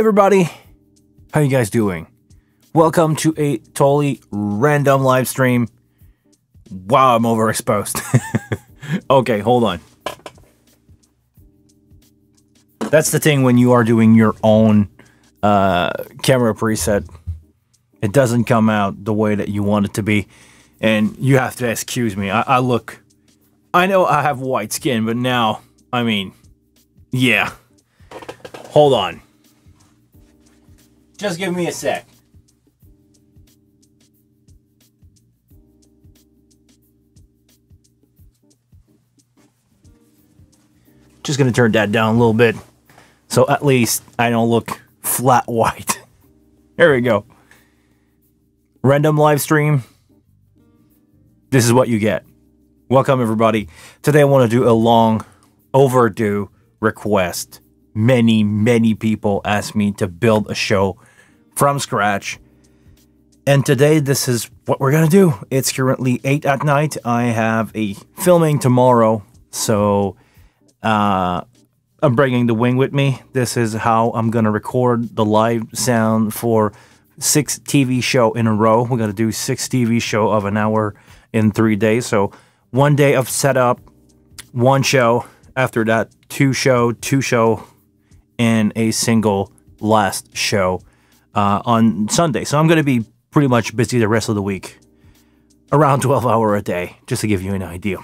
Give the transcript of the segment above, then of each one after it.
everybody. How you guys doing? Welcome to a totally random live stream. Wow, I'm overexposed. okay, hold on. That's the thing when you are doing your own uh, camera preset. It doesn't come out the way that you want it to be. And you have to excuse me. I, I look... I know I have white skin, but now, I mean, yeah. Hold on. Just give me a sec. Just gonna turn that down a little bit. So at least I don't look flat white. there we go. Random live stream. This is what you get. Welcome everybody. Today I want to do a long overdue request. Many, many people asked me to build a show from scratch. And today, this is what we're to do. It's currently 8 at night. I have a filming tomorrow. So, uh, I'm bringing the wing with me. This is how I'm to record the live sound for six TV show in a row. We're to do six TV show of an hour in three days. So, one day of setup, one show. After that, two show, two show, and a single last show uh, on Sunday. So I'm going to be pretty much busy the rest of the week, around 12 hour a day, just to give you an idea.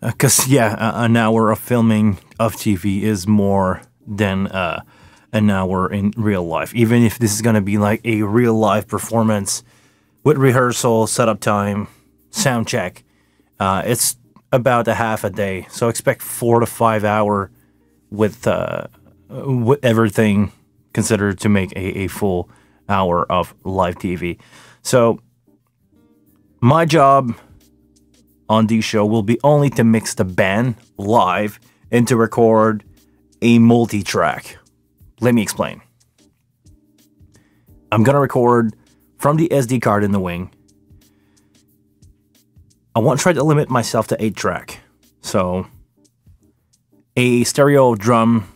Because, uh, yeah, an hour of filming of TV is more than uh, an hour in real life. Even if this is going to be like a real life performance with rehearsal, setup time, sound check, uh, it's about a half a day. So expect four to five hour with, uh, with everything considered to make a, a full hour of live TV. So my job on the show will be only to mix the band live and to record a multi-track. Let me explain. I'm gonna record from the SD card in the wing. I want to try to limit myself to 8 track. So a stereo drum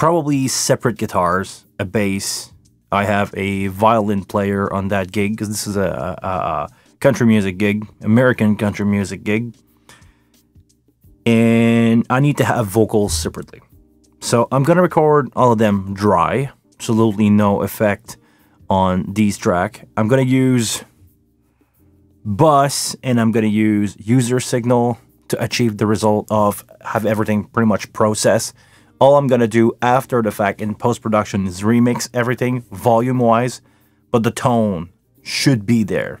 probably separate guitars, a bass. I have a violin player on that gig because this is a, a, a, country music gig, American country music gig. And I need to have vocals separately. So I'm going to record all of them dry. Absolutely no effect on these track. I'm going to use bus and I'm going to use user signal to achieve the result of have everything pretty much processed all I'm to do after the fact in post-production is remix everything volume-wise, but the tone should be there.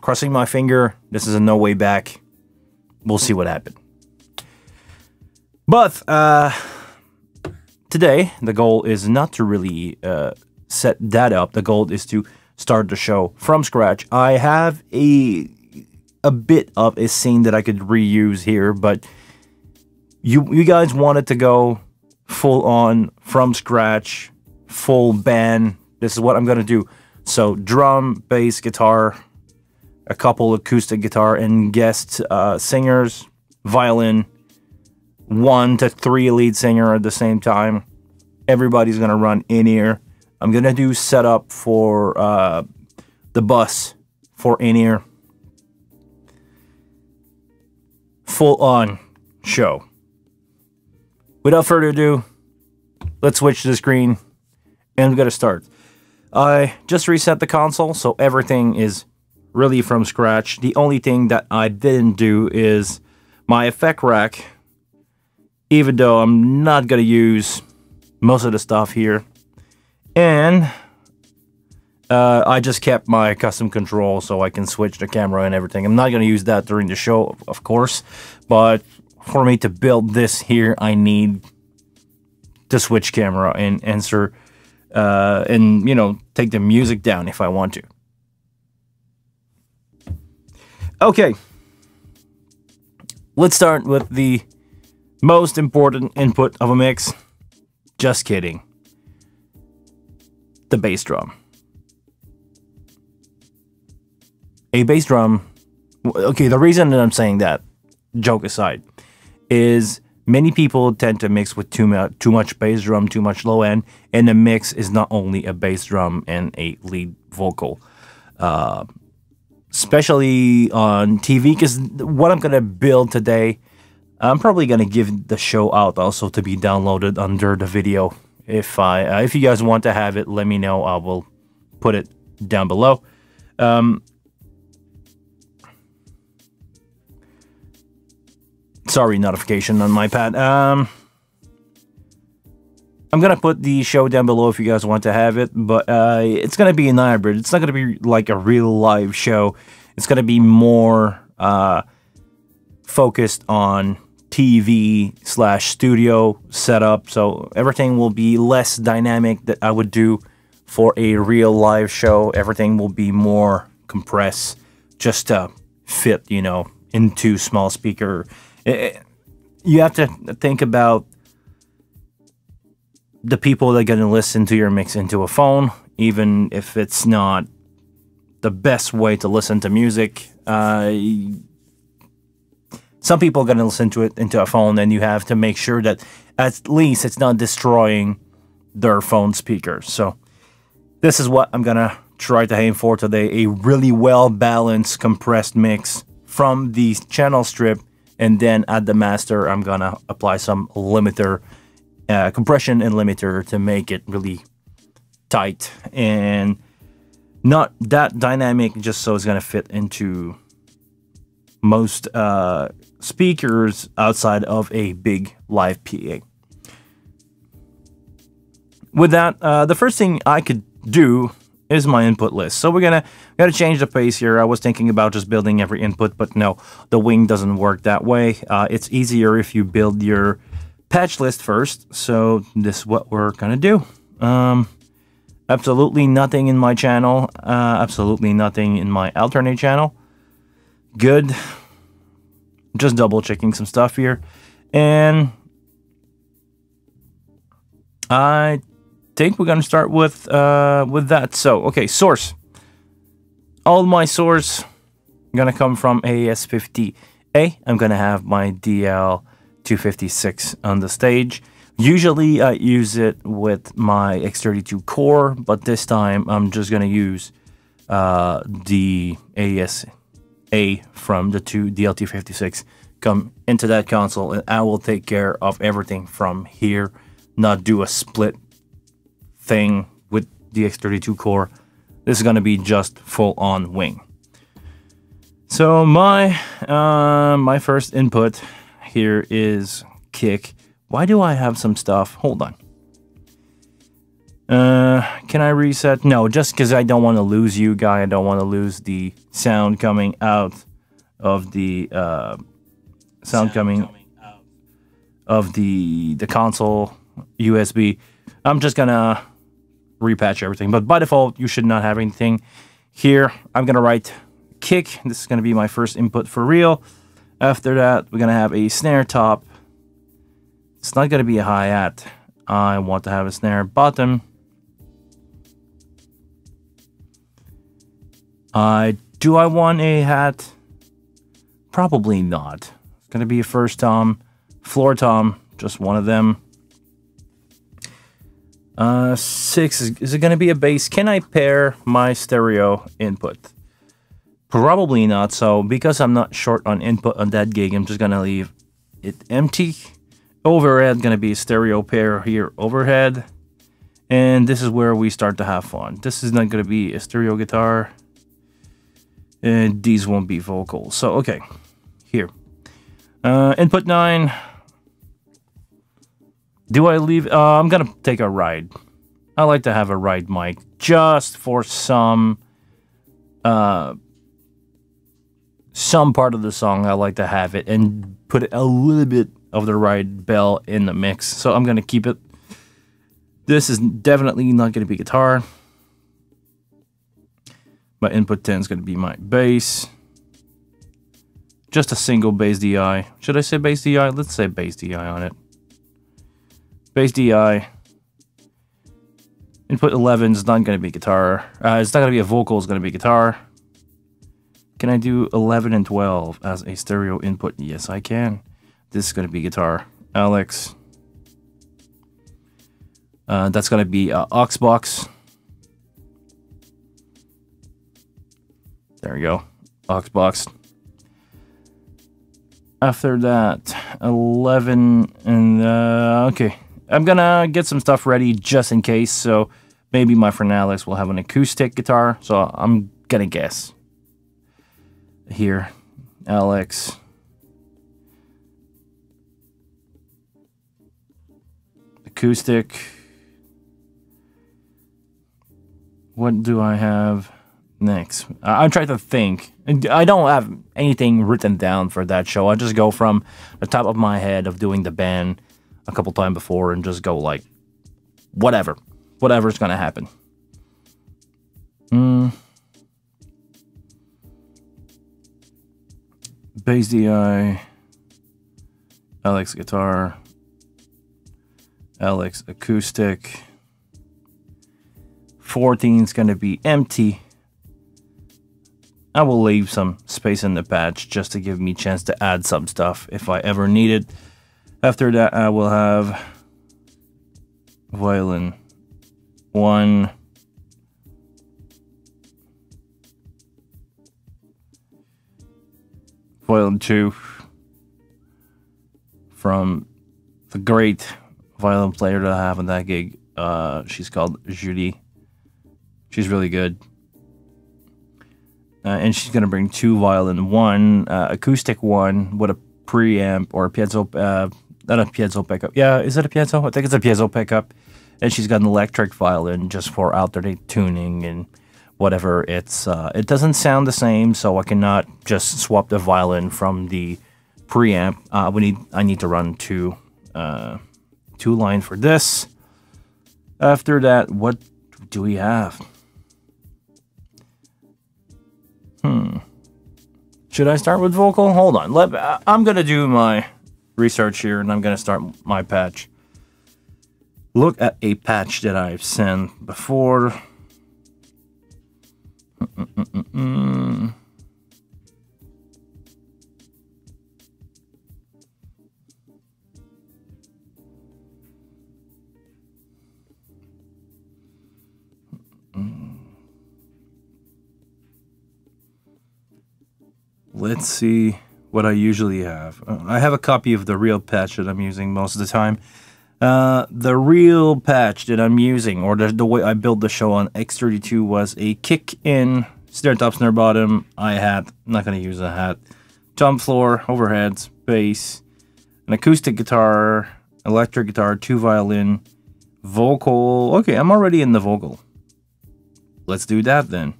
Crossing my finger, this is a no way back. We'll see what happens. But uh, today, the goal is not to really uh, set that up. The goal is to start the show from scratch. I have a a bit of a scene that I could reuse here, but you you guys wanted to go full on from scratch, full band. This is what I'm gonna do. So drum, bass, guitar, a couple acoustic guitar and guest uh, singers, violin, one to three lead singer at the same time. Everybody's gonna run in ear. I'm gonna do setup for uh, the bus for in ear. Full on show without further ado, let's switch to the screen and we got to start. I just reset the console, so everything is really from scratch. The only thing that I didn't do is my effect rack, even though I'm not going to use most of the stuff here. And uh, I just kept my custom control so I can switch the camera and everything. I'm not going to use that during the show, of course, but for me to build this here, I need to switch camera and answer uh, and, you know, take the music down if I want to. Okay. Let's start with the most important input of a mix. Just kidding. The bass drum. A bass drum. Okay, the reason that I'm saying that, joke aside, is many people tend to mix with too much too much bass drum, too much low end, and the mix is not only a bass drum and a lead vocal. Uh, especially on TV, because what I'm gonna build today, I'm probably gonna give the show out also to be downloaded under the video. If I uh, if you guys want to have it, let me know. I will put it down below. Um, sorry, notification on my pad. Um, I'm gonna put the show down below if you guys want to have it, but uh, it's gonna be an hybrid. It's not gonna be like a real live show. It's gonna be more uh, focused on TV slash studio setup. So everything will be less dynamic that I would do for a real live show. Everything will be more compressed, just to fit, you know, into small speaker. It, eh, you have to think about the people that are going to listen to your mix into a phone, even if it's not the best way to listen to music. Uh, some people are going to listen to it into a phone, and you have to make sure that at least it's not destroying their phone speakers. So, this is what I'm going to try to aim for today a really well balanced, compressed mix from the channel strip. And then at the master, I'm to apply some limiter uh, compression and limiter to make it really tight and not that dynamic just so it's to fit into most uh, speakers outside of a big live PA. With that, uh, the first thing I could do is my input list. So we're gonna gotta change the pace here. I was thinking about just building every input, but no, the wing doesn't work that way. Uh, it's easier if you build your patch list first. So this is what we're gonna do. Um, absolutely nothing in my channel. Uh, absolutely nothing in my alternate channel. Good. Just double checking some stuff here. And I think we're gonna start with uh, with that. So okay, source. All my source gonna come from AES50A. I'm gonna have my DL 256 on the stage. Usually I use it with my X32 core, but this time I'm just going to use uh, the ASA from the two DL256 come into that console and I will take care of everything from here, not do a split thing with the X32 core. This is going to be just full on wing. So my uh, my first input here is kick. Why do I have some stuff? Hold on. Uh, can I reset? No, just because I don't want to lose you, guy. I don't want to lose the sound coming out of the uh, sound, sound coming, coming out of the the console USB. I'm just gonna repatch everything, but by default, you should not have anything here. I'm gonna write kick. This is gonna be my first input for real. After that, we're going to have a snare top. It's not going to be a hi-hat. I want to have a snare bottom. Uh, do I want a hat? Probably not. It's going to be a first tom, floor tom, just one of them. Uh, six, is, it going to be a bass? Can I pair my stereo input? Probably not. So because I'm not short on input on that gig, I'm just gonna leave it empty. Overhead gonna be a stereo pair here overhead. And this is where we start to have fun. This is not gonna be a stereo guitar. And these won't be vocals. So okay, here. Uh, input 9. Do I leave? Uh, I'm gonna take a ride. I like to have a ride mic just for some uh, some part of the song, I like to have it and put a little bit of the ride bell in the mix. So I'm to keep it. This is definitely not to be guitar. My input 10 is to be my bass. Just a single bass DI. Should I say bass DI? Let's say bass DI on it. Bass DI. Input 11 is not going to be guitar. Uh, it's not going to be a vocal, it's going to be guitar. Can I do 11 and 12 as a stereo input? Yes, I can. This is going to be guitar. Alex. Uh, that's gonna be uh, Oxbox. There we go, Oxbox. After that, 11 and uh, okay. I'm gonna get some stuff ready just in case. So maybe my friend Alex will have an acoustic guitar. So I'm gonna guess here, Alex. Acoustic. What do I have next? I'm trying to think. I don't have anything written down for that show. I just go from the top of my head of doing the band a couple times before and just go like, whatever, whatever's gonna happen. Hmm. Bass DI, Alex guitar, Alex acoustic. 14 is going to be empty. I will leave some space in the patch just to give me chance to add some stuff if I ever need it. After that, I will have violin one. Violin two from the great violin player that I have on that gig. Uh, she's called Judy. She's really good. Uh, and she's going to bring two violin, one uh, acoustic one with a preamp or a piezo, uh, not a piezo pickup. Yeah, is it a piezo? I think it's a piezo pickup. And she's got an electric violin just for alternate tuning and whatever. It's uh, it doesn't sound the same, so I cannot just swap the violin from the preamp. Uh, we need I need to run two uh, two line for this. After that, what do we have? Hmm. Should I start with vocal? Hold on. Let I'm gonna do my research here, and I'm gonna start my patch. Look at a patch that I've sent before. Let's see what I usually have. Uh, I have a copy of the real patch that I'm using most of the time. Uh, the real patch that I'm using, or the, the way I built the show on X32 was a kick in, snare top, snare bottom, hi-hat, I'm not going to use a hat, tom floor, overheads, bass, an acoustic guitar, electric guitar, two violin, vocal. Okay, I'm already in the vocal. Let's do that then.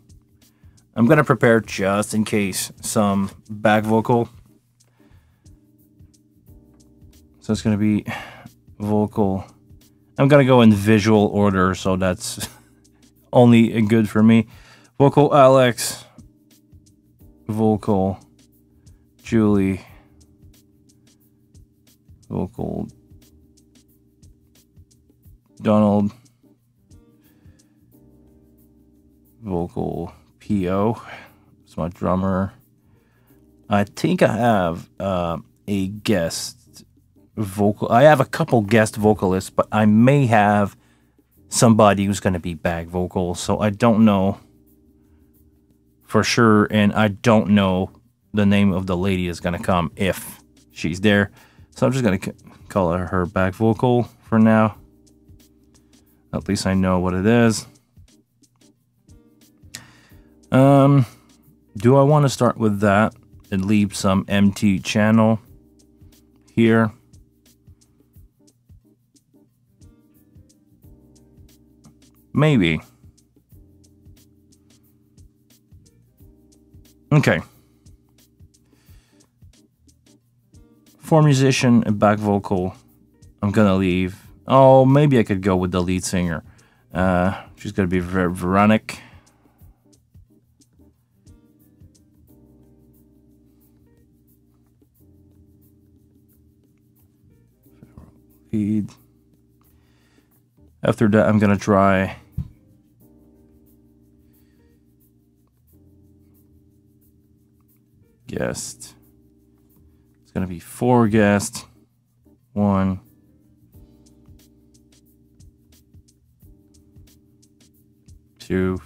I'm going to prepare just in case some back vocal. So it's going to be vocal. I'm going to go in visual order, so that's only good for me. Vocal Alex. Vocal Julie. Vocal Donald. Vocal PO. It's my drummer. I think I have uh, a guest vocal. I have a couple guest vocalists, but I may have somebody who's going to be back vocal. So I don't know for sure, and I don't know the name of the lady that's going to come if she's there. So I'm just going to call her her back vocal for now. At least I know what it is. Um, do I want to start with that and leave some empty channel here? Maybe. Okay. For musician and back vocal, I'm gonna leave. Oh, maybe I could go with the lead singer. Uh, she's gonna be Ver Veronica. feed. After that, I'm going to try guest. It's going to be four guests, one. Two.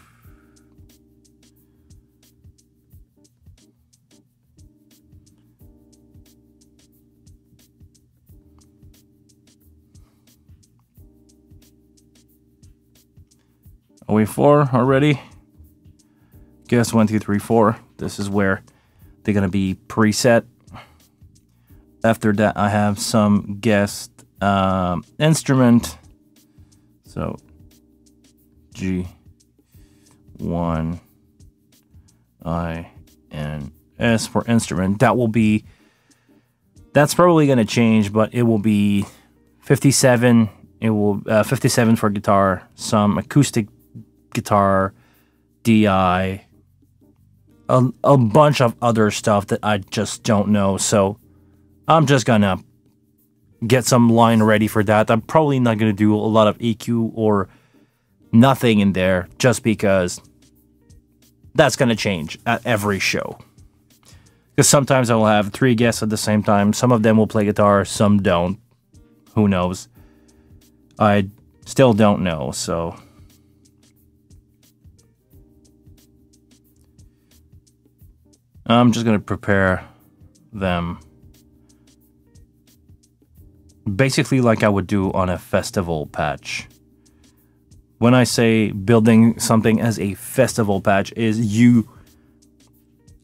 We four already? Guess one, two, three, four. This is where they're gonna be preset. After that, I have some guest um, instrument. So G one I and S for instrument. That will be that's probably gonna change, but it will be 57. It will uh, 57 for guitar, some acoustic guitar, DI, a, a bunch of other stuff that I just don't know. So I'm just gonna get some line ready for that. I'm probably not gonna do a lot of EQ or nothing in there just because that's gonna change at every show. Because sometimes I will have three guests at the same time. Some of them will play guitar, some don't. Who knows? I still don't know, so I'm just going to prepare them basically like I would do on a festival patch. When I say building something as a festival patch is you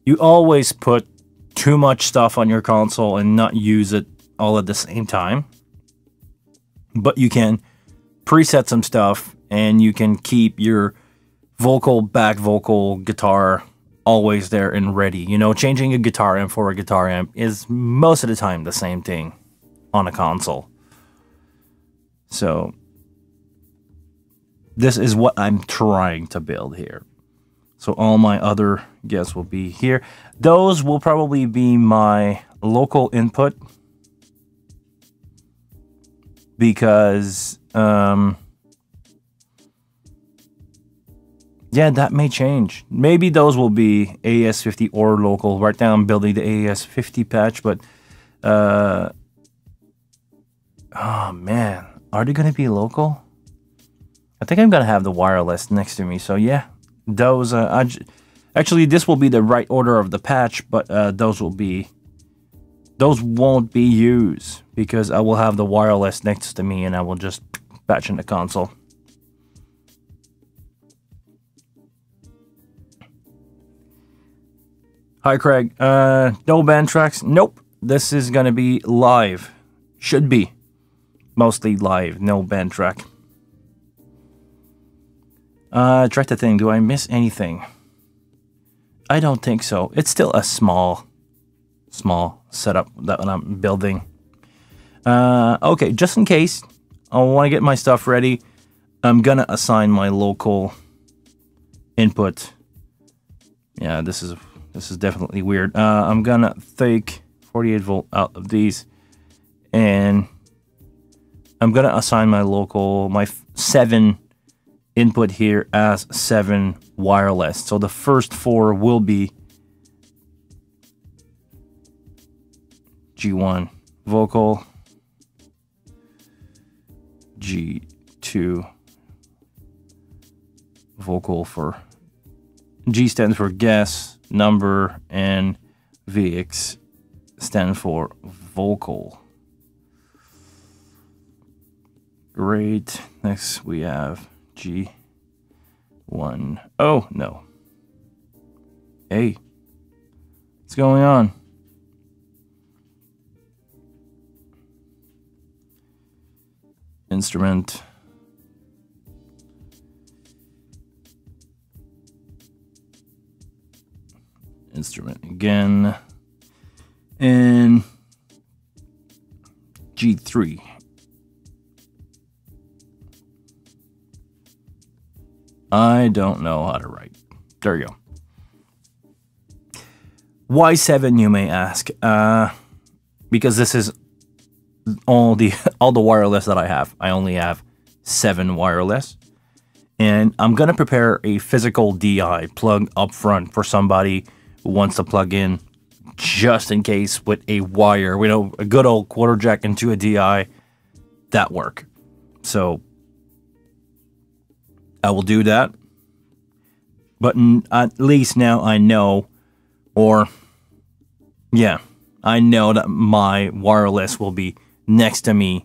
you always put too much stuff on your console and not use it all at the same time. But you can preset some stuff and you can keep your vocal, back vocal, guitar, always there and ready. You know, changing a guitar amp for a guitar amp is most of the time the same thing on a console. So this is what I'm trying to build here. So all my other guests will be here. Those will probably be my local input because um, Yeah, that may change. Maybe those will be AES50 or local. Right now I'm building the AES50 patch, but uh, oh man, are they gonna be local? I think I'm gonna have the wireless next to me. So yeah, those. Uh, actually, this will be the right order of the patch, but uh, those will be. Those won't be used because I will have the wireless next to me and I will just patch in the console. Hi, Craig. Uh, no band tracks? Nope. This is gonna be live. Should be. Mostly live, no band track. Uh, try to think, do I miss anything? I don't think so. It's still a small, small setup that I'm building. Uh, okay, just in case I want to get my stuff ready, I'm gonna assign my local input. Yeah, this is this is definitely weird. Uh, I'm gonna take 48 volt out of these and I'm gonna assign my local, my seven input here as seven wireless. So the first four will be G1 vocal, G2 vocal for G stands for guess, number and VX stand for vocal. Great. Next we have G1. Oh, no. Hey. What's going on? Instrument. Instrument again. And G3. I don't know how to write. There you go. Why seven, you may ask? Uh, because this is all the all the wireless that I have. I only have seven wireless, and I'm gonna prepare a physical DI plug up front for somebody wants to plug in just in case with a wire, you know, a good old quarter jack into a DI, that work. So I will do that. But at least now I know, or yeah, I know that my wireless will be next to me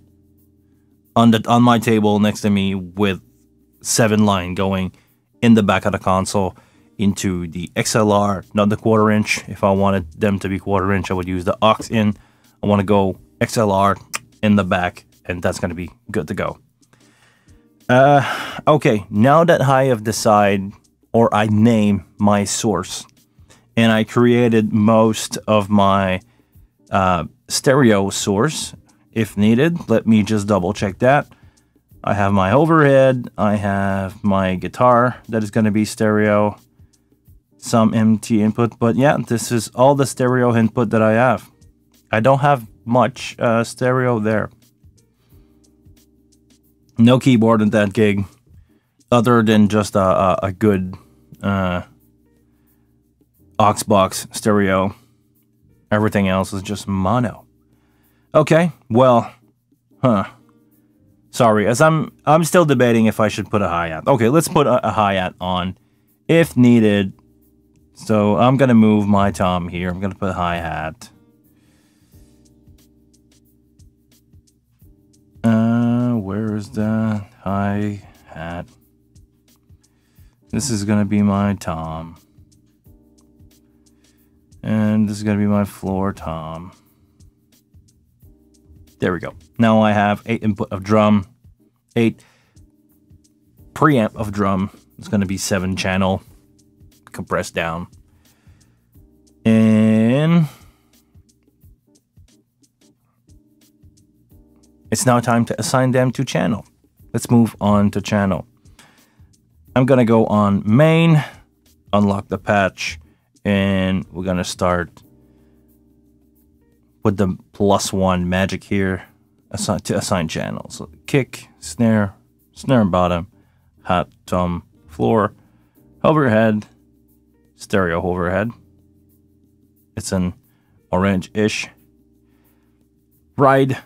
on the on my table next to me with seven line going in the back of the console into the XLR, not the quarter inch. If I wanted them to be quarter inch, I would use the aux in. I want to go XLR in the back, and that's going to be good to go. Uh, okay, now that I have decided, or I name my source, and I created most of my uh, stereo source, if needed, let me just double check that. I have my overhead, I have my guitar that is going to be stereo, some MT input, but yeah, this is all the stereo input that I have. I don't have much uh, stereo there. No keyboard in that gig, other than just a, a, a good uh, aux box stereo. Everything else is just mono. Okay, well, huh. Sorry, as I'm I'm still debating if I should put a hi-hat. Okay, let's put a, a hi-hat on if needed so I'm going to move my tom here. I'm going to put hi-hat. Uh, where is the hi-hat? This is going to be my tom. And this is going to be my floor tom. There we go. Now I have 8 input of drum, 8 preamp of drum. It's going to be 7 channel compress down. And it's now time to assign them to channel. Let's move on to channel. I'm gonna go on main, unlock the patch, and we're gonna start with the plus one magic here assign, to assign channels. So kick, snare, snare bottom, hat, tom, floor, overhead, stereo overhead. It's an orange-ish. Ride.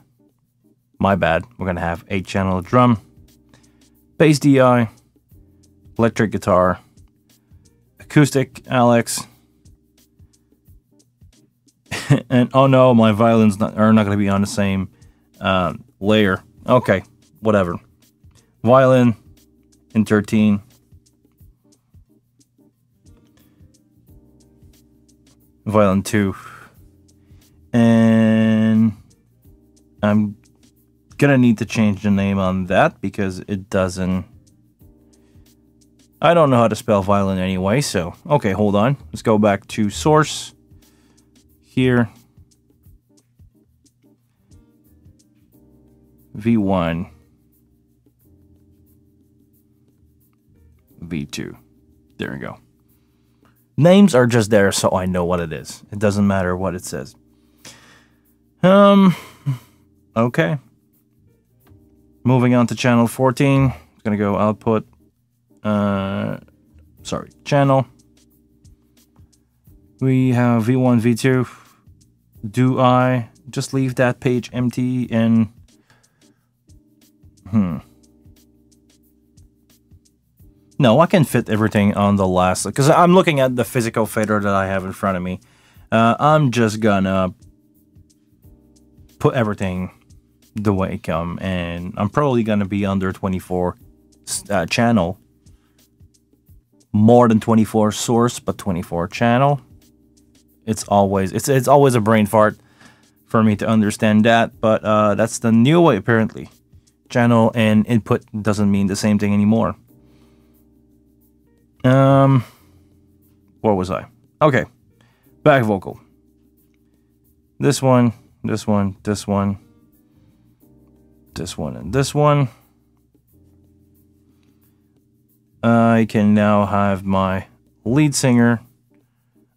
My bad. We're going to have 8-channel drum. Bass DI. Electric guitar. Acoustic Alex. and oh no, my violins not, are not going to be on the same uh, layer. Okay, whatever. Violin in 13. Violin 2. And I'm gonna need to change the name on that because it doesn't... I don't know how to spell violin anyway, so... Okay, hold on. Let's go back to source. Here. V1. V2. There we go. Names are just there so I know what it is. It doesn't matter what it says. Um, okay. Moving on to channel 14. Gonna go output. Uh, sorry, channel. We have V1, V2. Do I just leave that page empty and... Hmm. No, I can fit everything on the last, because I'm looking at the physical fader that I have in front of me. Uh, I'm just gonna put everything the way it come, and I'm probably gonna be under 24 uh, channel. More than 24 source, but 24 channel. It's always it's it's always a brain fart for me to understand that, but uh, that's the new way apparently. Channel and input doesn't mean the same thing anymore. Um, where was I? Okay, back vocal. This one, this one, this one, this one, and this one. I can now have my lead singer.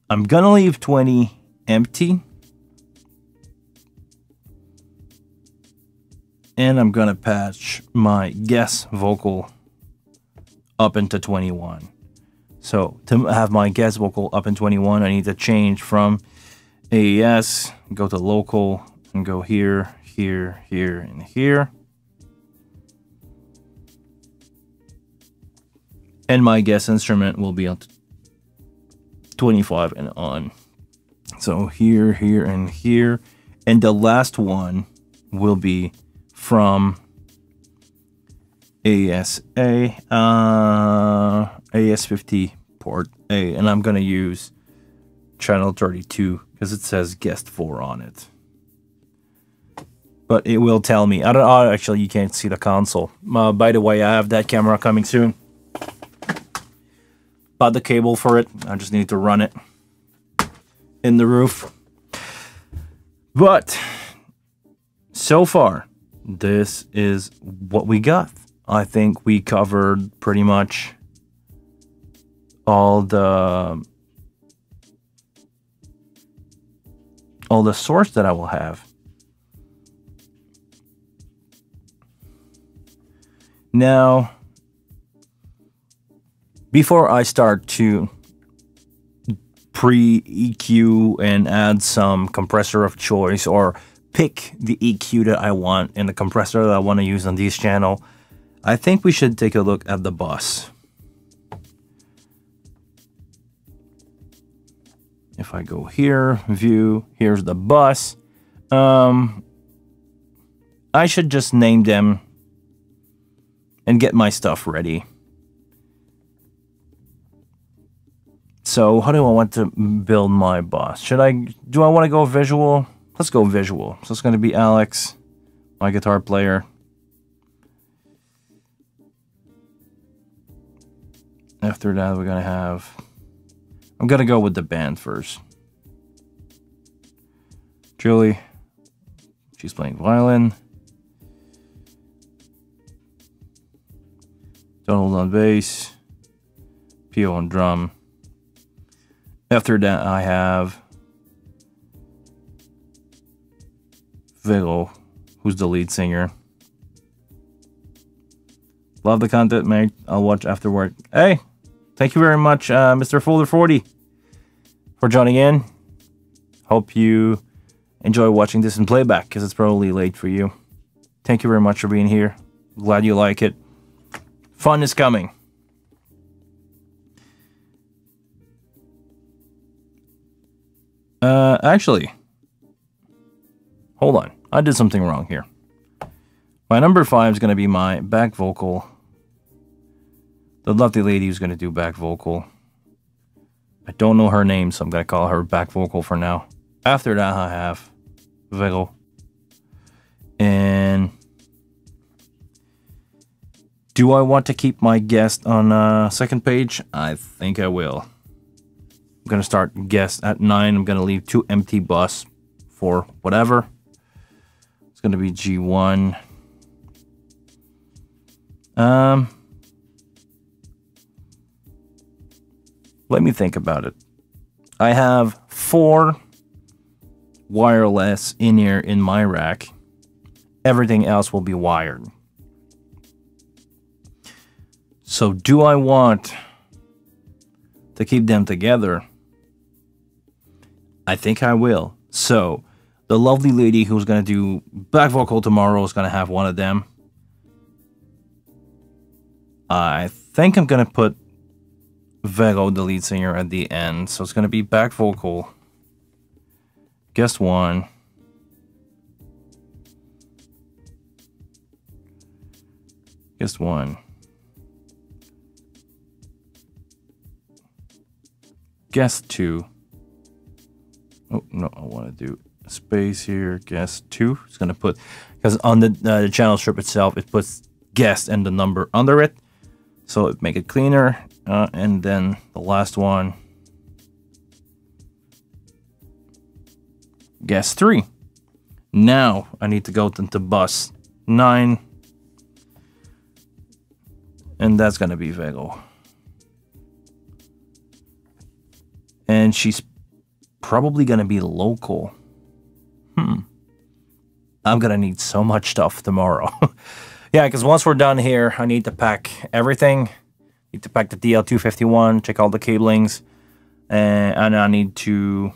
I'm gonna leave 20 empty. And I'm gonna patch my guest vocal up into 21. So to have my guest vocal up in 21, I need to change from AES, go to local, and go here, here, here, and here. And my guest instrument will be on 25 and on. So here, here, and here. And the last one will be from ASA, uh, AS50 port A. And I'm going to use channel 32 because it says guest 4 on it. But it will tell me. I don't oh, actually you can't see the console. Uh, by the way, I have that camera coming soon. Bought the cable for it. I just need to run it in the roof. But so far, this is what we got. I think we covered pretty much all the all the source that I will have. Now, before I start to pre EQ and add some compressor of choice or pick the EQ that I want and the compressor that I want to use on this channel, I think we should take a look at the bus. If I go here, view, here's the bus. Um, I should just name them and get my stuff ready. So how do I want to build my boss? Should I, do I want to go visual? Let's go visual. So it's going to be Alex, my guitar player. After that, we're to have, I'm to go with the band first. Julie, she's playing violin. Donald on bass. Pio on drum. After that, I have Viggo, who's the lead singer. Love the content, mate. I'll watch after work. Hey, thank you very much, uh, Mr. Folder40, for joining in. Hope you enjoy watching this in playback, because it's probably late for you. Thank you very much for being here. Glad you like it. Fun is coming. Uh, actually, hold on. I did something wrong here. My number five is going to be my back vocal. The lovely lady who's going to do back vocal. I don't know her name, so I'm going to call her back vocal for now. After that, I have Viggo. And do I want to keep my guest on uh, second page? I think I will. I'm going to start guest at 9. I'm going to leave two empty bus for whatever. It's going to be G1. Um, let me think about it. I have four wireless in here in my rack. Everything else will be wired. So do I want to keep them together I think I will. So, the lovely lady who's going to do back vocal tomorrow is going to have one of them. I think I'm going to put Viggo, the lead singer, at the end. So it's going to be back vocal. Guest one. Guest one. Guest two. Oh, no, I want to do space here, guest two. It's going to put, because on the, uh, the channel strip itself, it puts guest and the number under it. So it make it cleaner. Uh, and then the last one, Guess three. Now I need to go into bus nine. And that's going to be Viggo. And she's probably going to be local. Hmm. I'm going to need so much stuff tomorrow. yeah, because once we're done here, I need to pack everything. Need to pack the DL251, check all the cablings, and, and I need to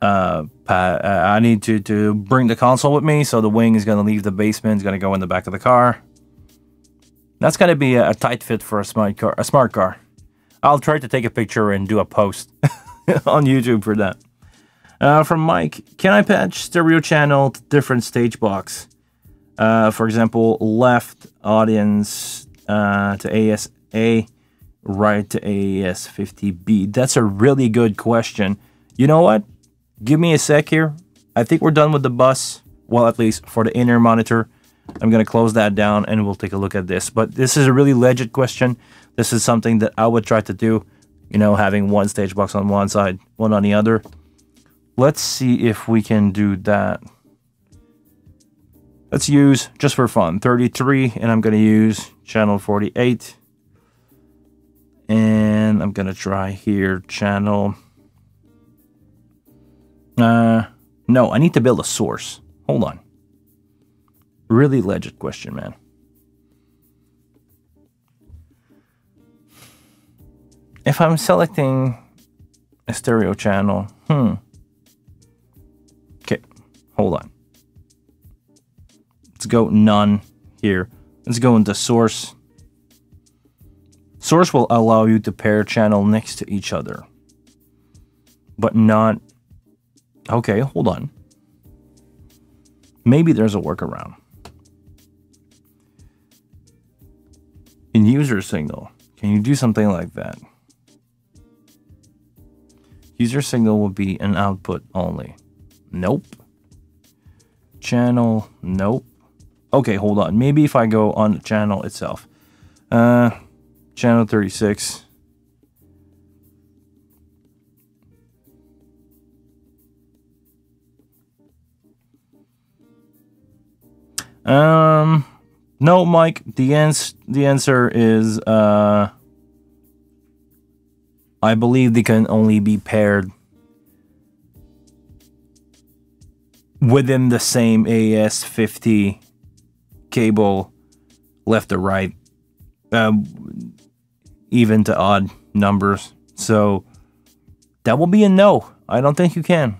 uh, uh, I need to, to bring the console with me, so the wing is going to leave the basement, it's going to go in the back of the car. That's going to be a, a, tight fit for a smart car. A smart car. I'll try to take a picture and do a post on YouTube for that. Uh, from Mike, can I patch stereo channel to different stage box? Uh, for example, left audience uh, to ASA, right to AES50B. That's a really good question. You know what? Give me a sec here. I think we're done with the bus. Well, at least for the in-ear monitor. I'm going to close that down and we'll take a look at this. But this is a really legit question. This is something that I would try to do. You know, having one stage box on one side, one on the other. Let's see if we can do that. Let's use, just for fun, 33. And I'm going to use channel 48. And I'm going to try here, channel... Uh, no, I need to build a source. Hold on. Really legit question, man. If I'm selecting a stereo channel, hmm. Okay, hold on. Let's go none here. Let's go into source. Source will allow you to pair channel next to each other, but not Okay, hold on. Maybe there's a workaround. In user signal, can you do something like that? User signal will be an output only. Nope. Channel, nope. Okay, hold on. Maybe if I go on the channel itself. Uh, channel 36. Um, no, Mike. The ans the answer is uh, I believe they can only be paired within the same AES50 cable, left to right, um, even to odd numbers. So that will be a no. I don't think you can.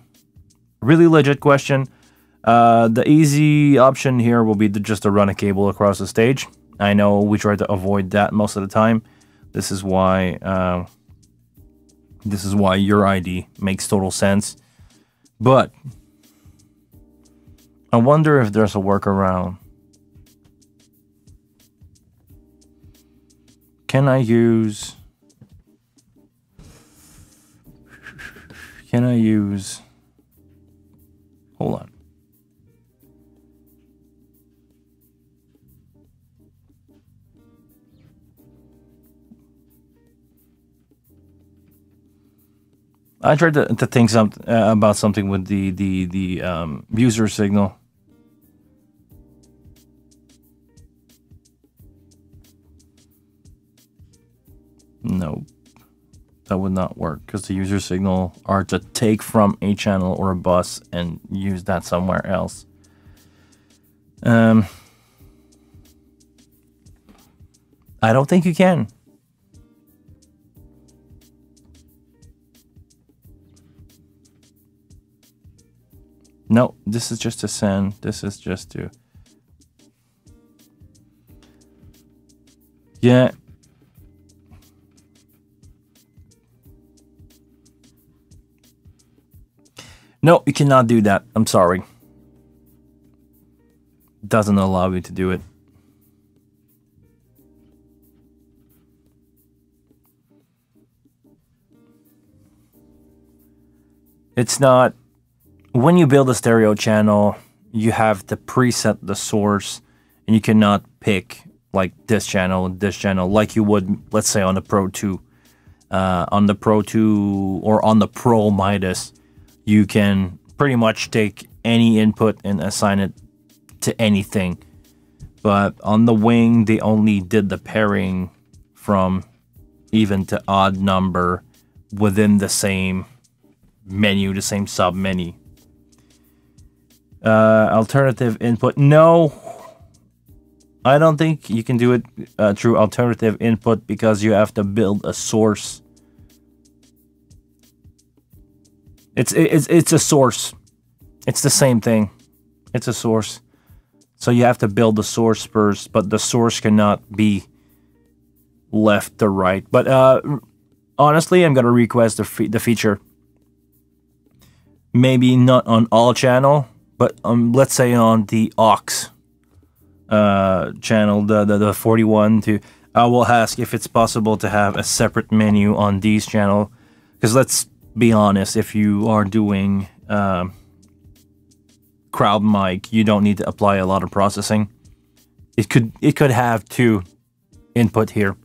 Really legit question. Uh, the easy option here will be to just to run a cable across the stage. I know we try to avoid that most of the time. This is why uh, this is why your ID makes total sense. But I wonder if there's a workaround. Can I use... Can I use... Hold on. I tried to, to think some, uh, about something with the the the um, user signal. No, that would not work because the user signal are to take from a channel or a bus and use that somewhere else. Um, I don't think you can. No, this is just to send. This is just to... Yeah. No, you cannot do that. I'm sorry. Doesn't allow you to do it. It's not when you build a stereo channel, you have to preset the source and you cannot pick like this channel, and this channel, like you would, let's say on the Pro 2. Uh, on the Pro 2 or on the Pro Midas, you can pretty much take any input and assign it to anything. But on the Wing, they only did the pairing from even to odd number within the same menu, the same sub menu. Uh, alternative input. No, I don't think you can do it uh, through alternative input because you have to build a source. It's it's it's a source. It's the same thing. It's a source. So you have to build the source first, but the source cannot be left to right. But uh, honestly, I'm gonna request the fe the feature. Maybe not on all channel, but um, let's say on the aux uh, channel, the, the the 41 to. I will ask if it's possible to have a separate menu on these channel, because let's be honest, if you are doing um, crowd mic, you don't need to apply a lot of processing. It could it could have two input here.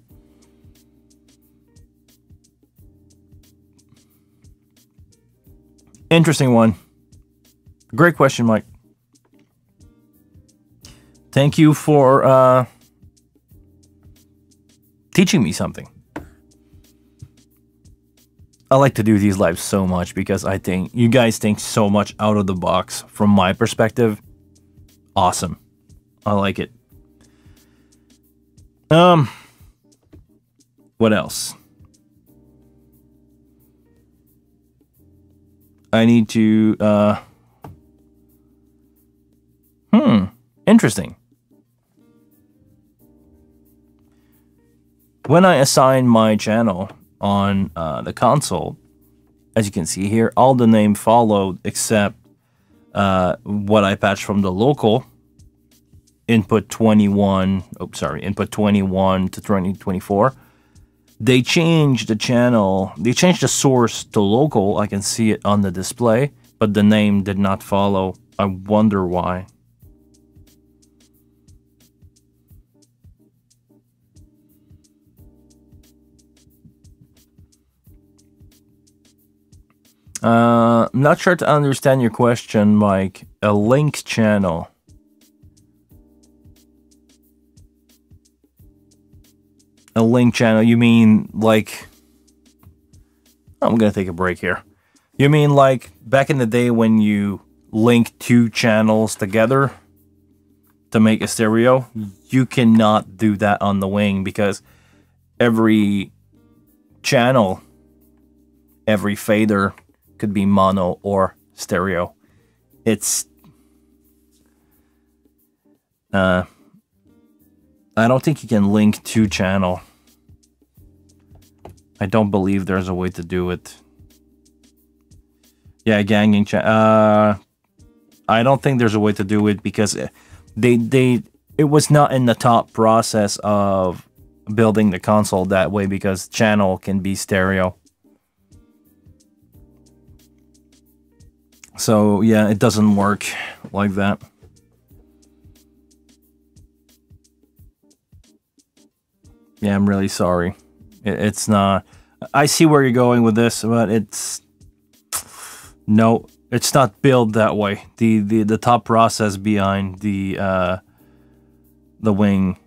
Interesting one. Great question, Mike. Thank you for uh, teaching me something. I like to do these lives so much because I think you guys think so much out of the box from my perspective. Awesome. I like it. Um what else? I need to uh Hmm, interesting. When I assign my channel on uh, the console, as you can see here, all the name followed except uh, what I patched from the local input 21, oh, sorry, input 21 to 2024. They changed the channel, they changed the source to local. I can see it on the display, but the name did not follow. I wonder why. Uh, I'm not sure to understand your question, Mike. A link channel. A link channel, you mean like... I'm gonna take a break here. You mean like back in the day when you link two channels together to make a stereo? You cannot do that on the wing because every channel, every fader could be mono or stereo. It's uh I don't think you can link two channel. I don't believe there's a way to do it. Yeah, ganging cha uh I don't think there's a way to do it because they they it was not in the top process of building the console that way because channel can be stereo. So yeah, it doesn't work like that. Yeah, I'm really sorry. It, it's not. I see where you're going with this, but it's no, it's not built that way. The the the top process behind the uh, the wing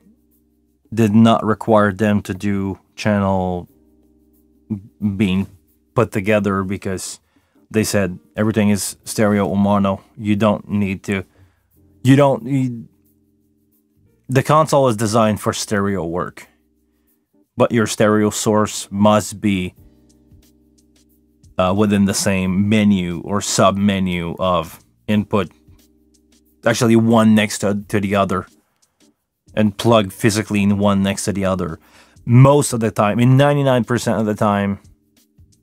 did not require them to do channel being put together because they said everything is stereo or mono. You don't need to. You don't. need. the console is designed for stereo work, but your stereo source must be uh, within the same menu or sub menu of input. Actually, one next to, to the other, and plug physically in one next to the other. Most of the time, in 99% of the time,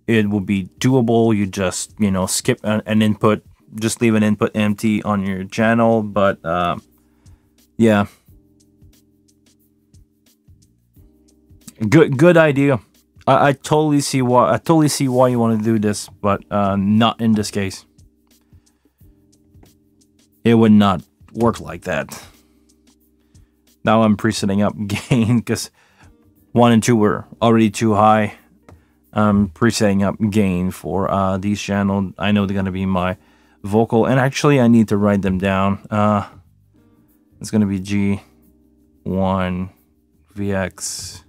it will be doable. You just, you know, skip an, input, just leave an input empty on your channel. But uh, yeah, good good idea. I, I totally see why I totally see why you want to do this, but uh, not in this case. It would not work like that. Now I'm pre-setting up gain because one and two were already too high. I'm pre-setting up gain for uh, these channels. I know they're going to be my vocal. And actually, I need to write them down. Uh, it's going to be G1 VX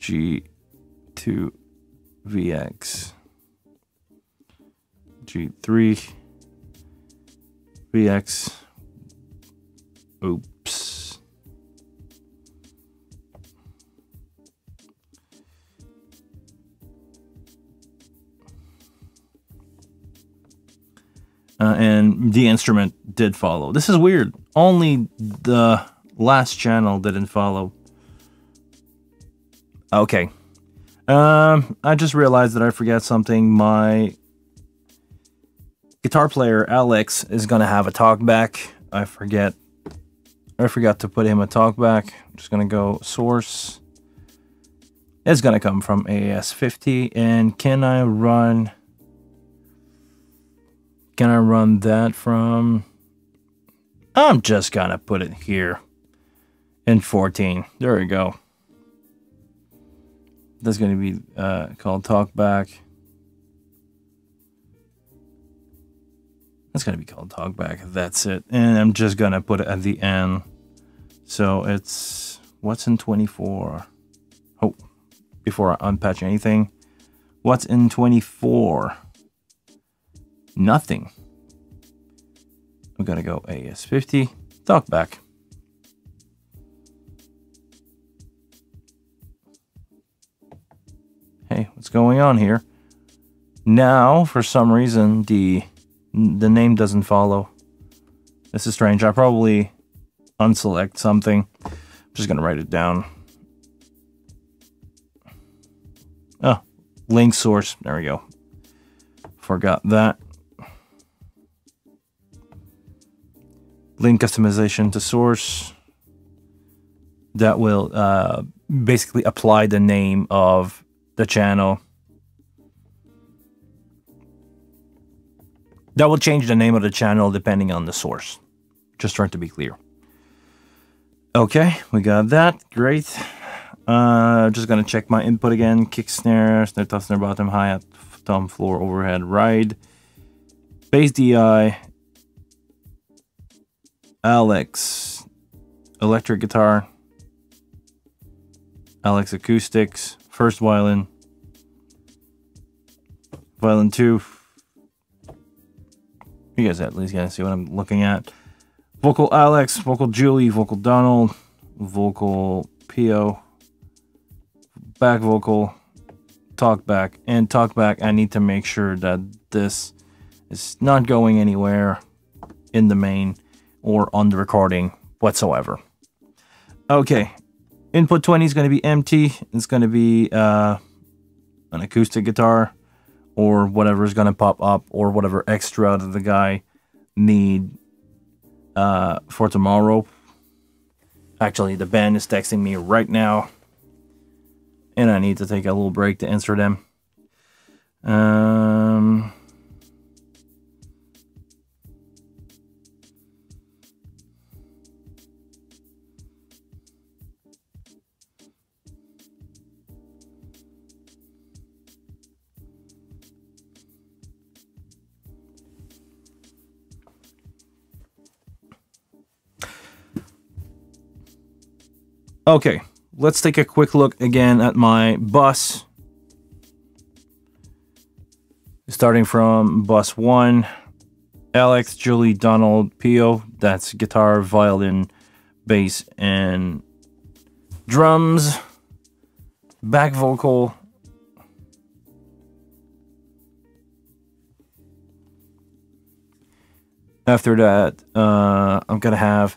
G2 VX G3 VX Oops. Uh, and the instrument did follow. This is weird. Only the last channel didn't follow. Okay. Um, I just realized that I forgot something. My guitar player Alex is gonna have a talkback. I forget. I forgot to put him a talkback. I'm just gonna go source. It's gonna come from AES50, and can I run? Can I run that from? I'm just gonna put it here in 14. There we go. That's gonna be uh, called talkback. That's gonna be called talkback. That's it. And I'm just gonna put it at the end. So it's what's in 24. Oh, before I unpatch anything. What's in 24? Nothing. I'm gonna go AES50, talkback. Hey, what's going on here? Now, for some reason, the the name doesn't follow. This is strange. I probably unselect something. I'm just gonna write it down. Oh, link source. There we go. Forgot that. Link customization to source. That will uh, basically apply the name of the channel That will change the name of the channel depending on the source. Just trying to be clear. Okay, we got that. Great. Uh, just gonna check my input again. Kick snare, snare top, snare bottom, hi-hat, tom, floor, overhead, ride. Bass DI. Alex. Electric guitar. Alex acoustics. First violin. Violin 2 you guys at least gotta see what I'm looking at. Vocal Alex, vocal Julie, vocal Donald, vocal Pio, back vocal, talk back, and talk back. I need to make sure that this is not going anywhere in the main or on the recording whatsoever. Okay, input 20 is going to be empty. It's going to be uh, an acoustic guitar or whatever is going to pop up or whatever extra that the guy need uh, for tomorrow. Actually, the band is texting me right now, and I need to take a little break to answer them. Um, Okay, let's take a quick look again at my bus. Starting from bus 1, Alex, Julie, Donald, Pio, that's guitar, violin, bass, and drums, back vocal, after that, uh, I'm gonna have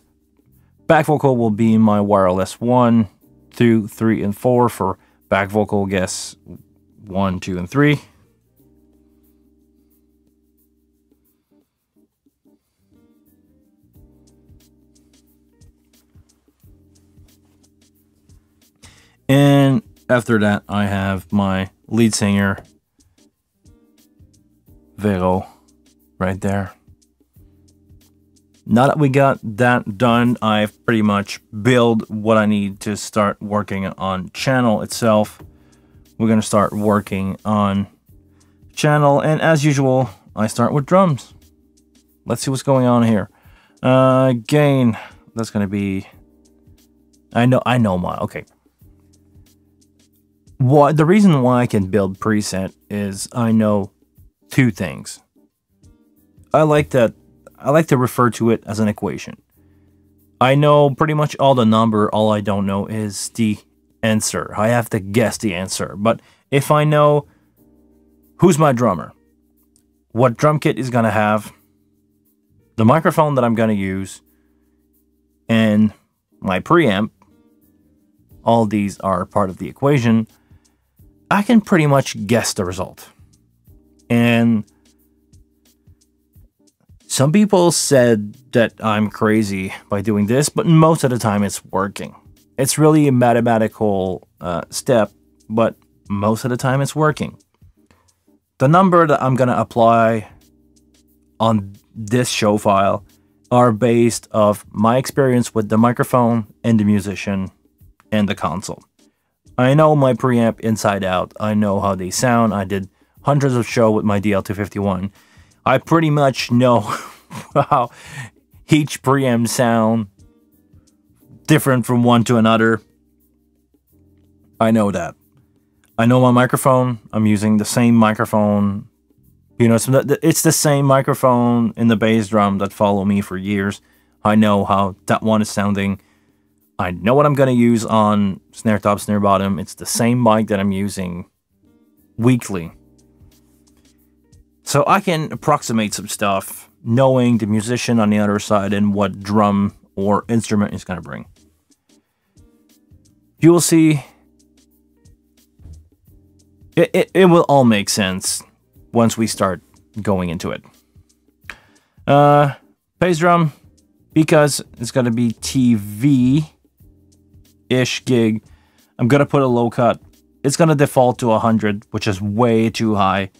Back vocal will be my wireless 1, 2, 3, and 4 for back vocal guess 1, 2, and 3. And after that, I have my lead singer, Vero, right there now that we got that done, I've pretty much built what I need to start working on channel itself. We're going to start working on channel. And as usual, I start with drums. Let's see what's going on here. Uh, gain, that's going to be, I know, I know my, okay. What The reason why I can build preset is I know two things. I like that I like to refer to it as an equation. I know pretty much all the number, all I don't know is the answer. I have to guess the answer. But if I know who's my drummer, what drum kit is gonna have, the microphone that I'm going to use and my preamp, all these are part of the equation, I can pretty much guess the result. And some people said that I'm crazy by doing this, but most of the time it's working. It's really a mathematical uh, step, but most of the time it's working. The number that I'm going to apply on this show file are based of my experience with the microphone and the musician and the console. I know my preamp inside out. I know how they sound. I did hundreds of show with my DL251. I pretty much know how each preamp sound different from one to another. I know that. I know my microphone. I'm using the same microphone. You know, it's the same microphone in the bass drum that follow me for years. I know how that one is sounding. I know what I'm going to use on snare top, snare bottom. It's the same mic that I'm using weekly. So I can approximate some stuff knowing the musician on the other side and what drum or instrument is going to bring. You will see it, it, it will all make sense once we start going into it. Uh, bass drum, because it's going to be TV ish gig, I'm going to put a low cut. It's going to default to 100, which is way too high.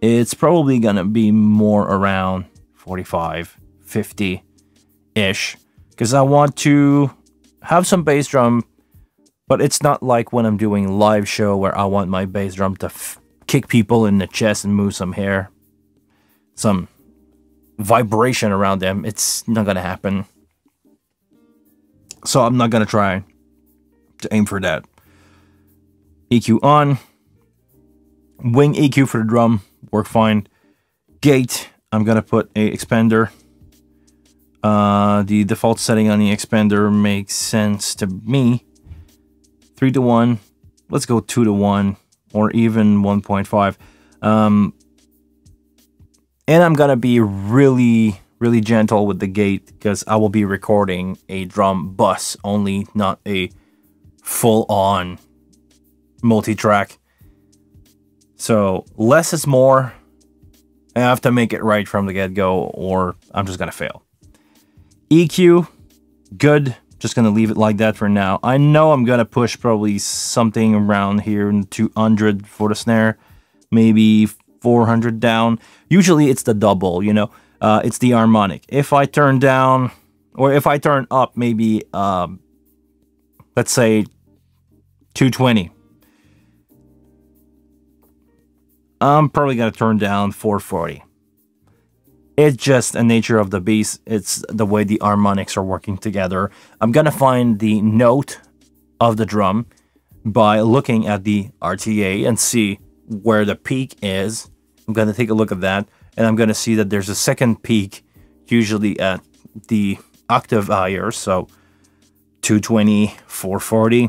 It's probably going to be more around 45, 50 ish, because I want to have some bass drum but it's not like when I'm doing live show where I want my bass drum to kick people in the chest and move some hair. Some vibration around them. It's not gonna happen. So I'm not gonna try to aim for that. EQ on. Wing EQ for the drum. Work fine. Gate. I'm gonna put a expander. Uh, the default setting on the expander makes sense to me three to one. Let's go two to one or even 1.5. Um, and I'm gonna be really, really gentle with the gate because I will be recording a drum bus only, not a full on multi-track. So less is more. I have to make it right from the get-go or I'm just gonna fail. EQ, good. Just going to leave it like that for now. I know I'm going to push probably something around here in 200 for the snare. Maybe 400 down. Usually it's the double, you know. Uh, it's the harmonic. If I turn down, or if I turn up, maybe, um, let's say 220. I'm probably going to turn down 440. It's just a nature of the beast. It's the way the harmonics are working together. I'm gonna find the note of the drum by looking at the RTA and see where the peak is. I'm gonna take a look at that and I'm gonna see that there's a second peak usually at the octave higher, so 220, 440.